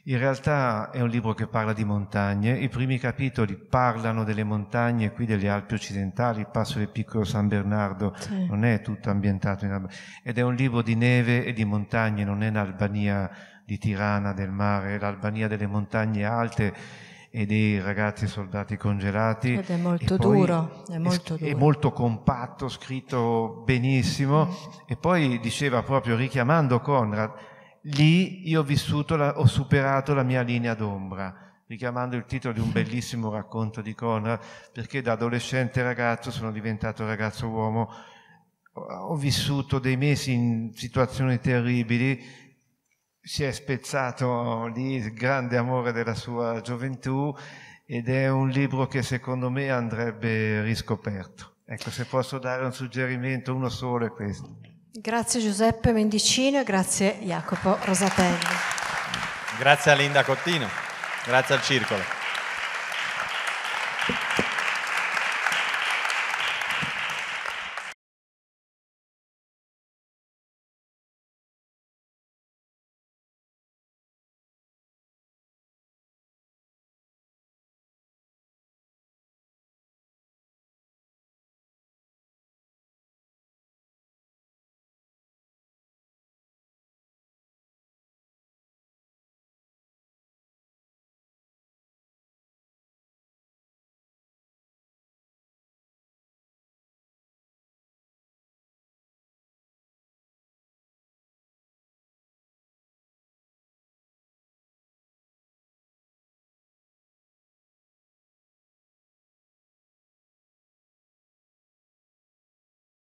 In realtà è un libro che parla di montagne, i primi capitoli parlano delle montagne qui delle Alpi occidentali, il passo del piccolo San Bernardo sì. non è tutto ambientato in Albania, ed è un libro di neve e di montagne, non è l'Albania di Tirana del mare, è l'Albania delle montagne alte e dei ragazzi soldati congelati. Ed è molto duro, è molto, è, è molto compatto, scritto benissimo, mm. e poi diceva proprio richiamando Conrad, lì io ho vissuto, la, ho superato la mia linea d'ombra richiamando il titolo di un bellissimo racconto di Conrad, perché da adolescente ragazzo sono diventato ragazzo uomo, ho vissuto dei mesi in situazioni terribili, si è spezzato lì il grande amore della sua gioventù ed è un libro che secondo me andrebbe riscoperto. Ecco, se posso dare un suggerimento, uno solo è questo. Grazie Giuseppe Mendicino e grazie Jacopo Rosatelli. Grazie a Linda Cottino, grazie al Circolo.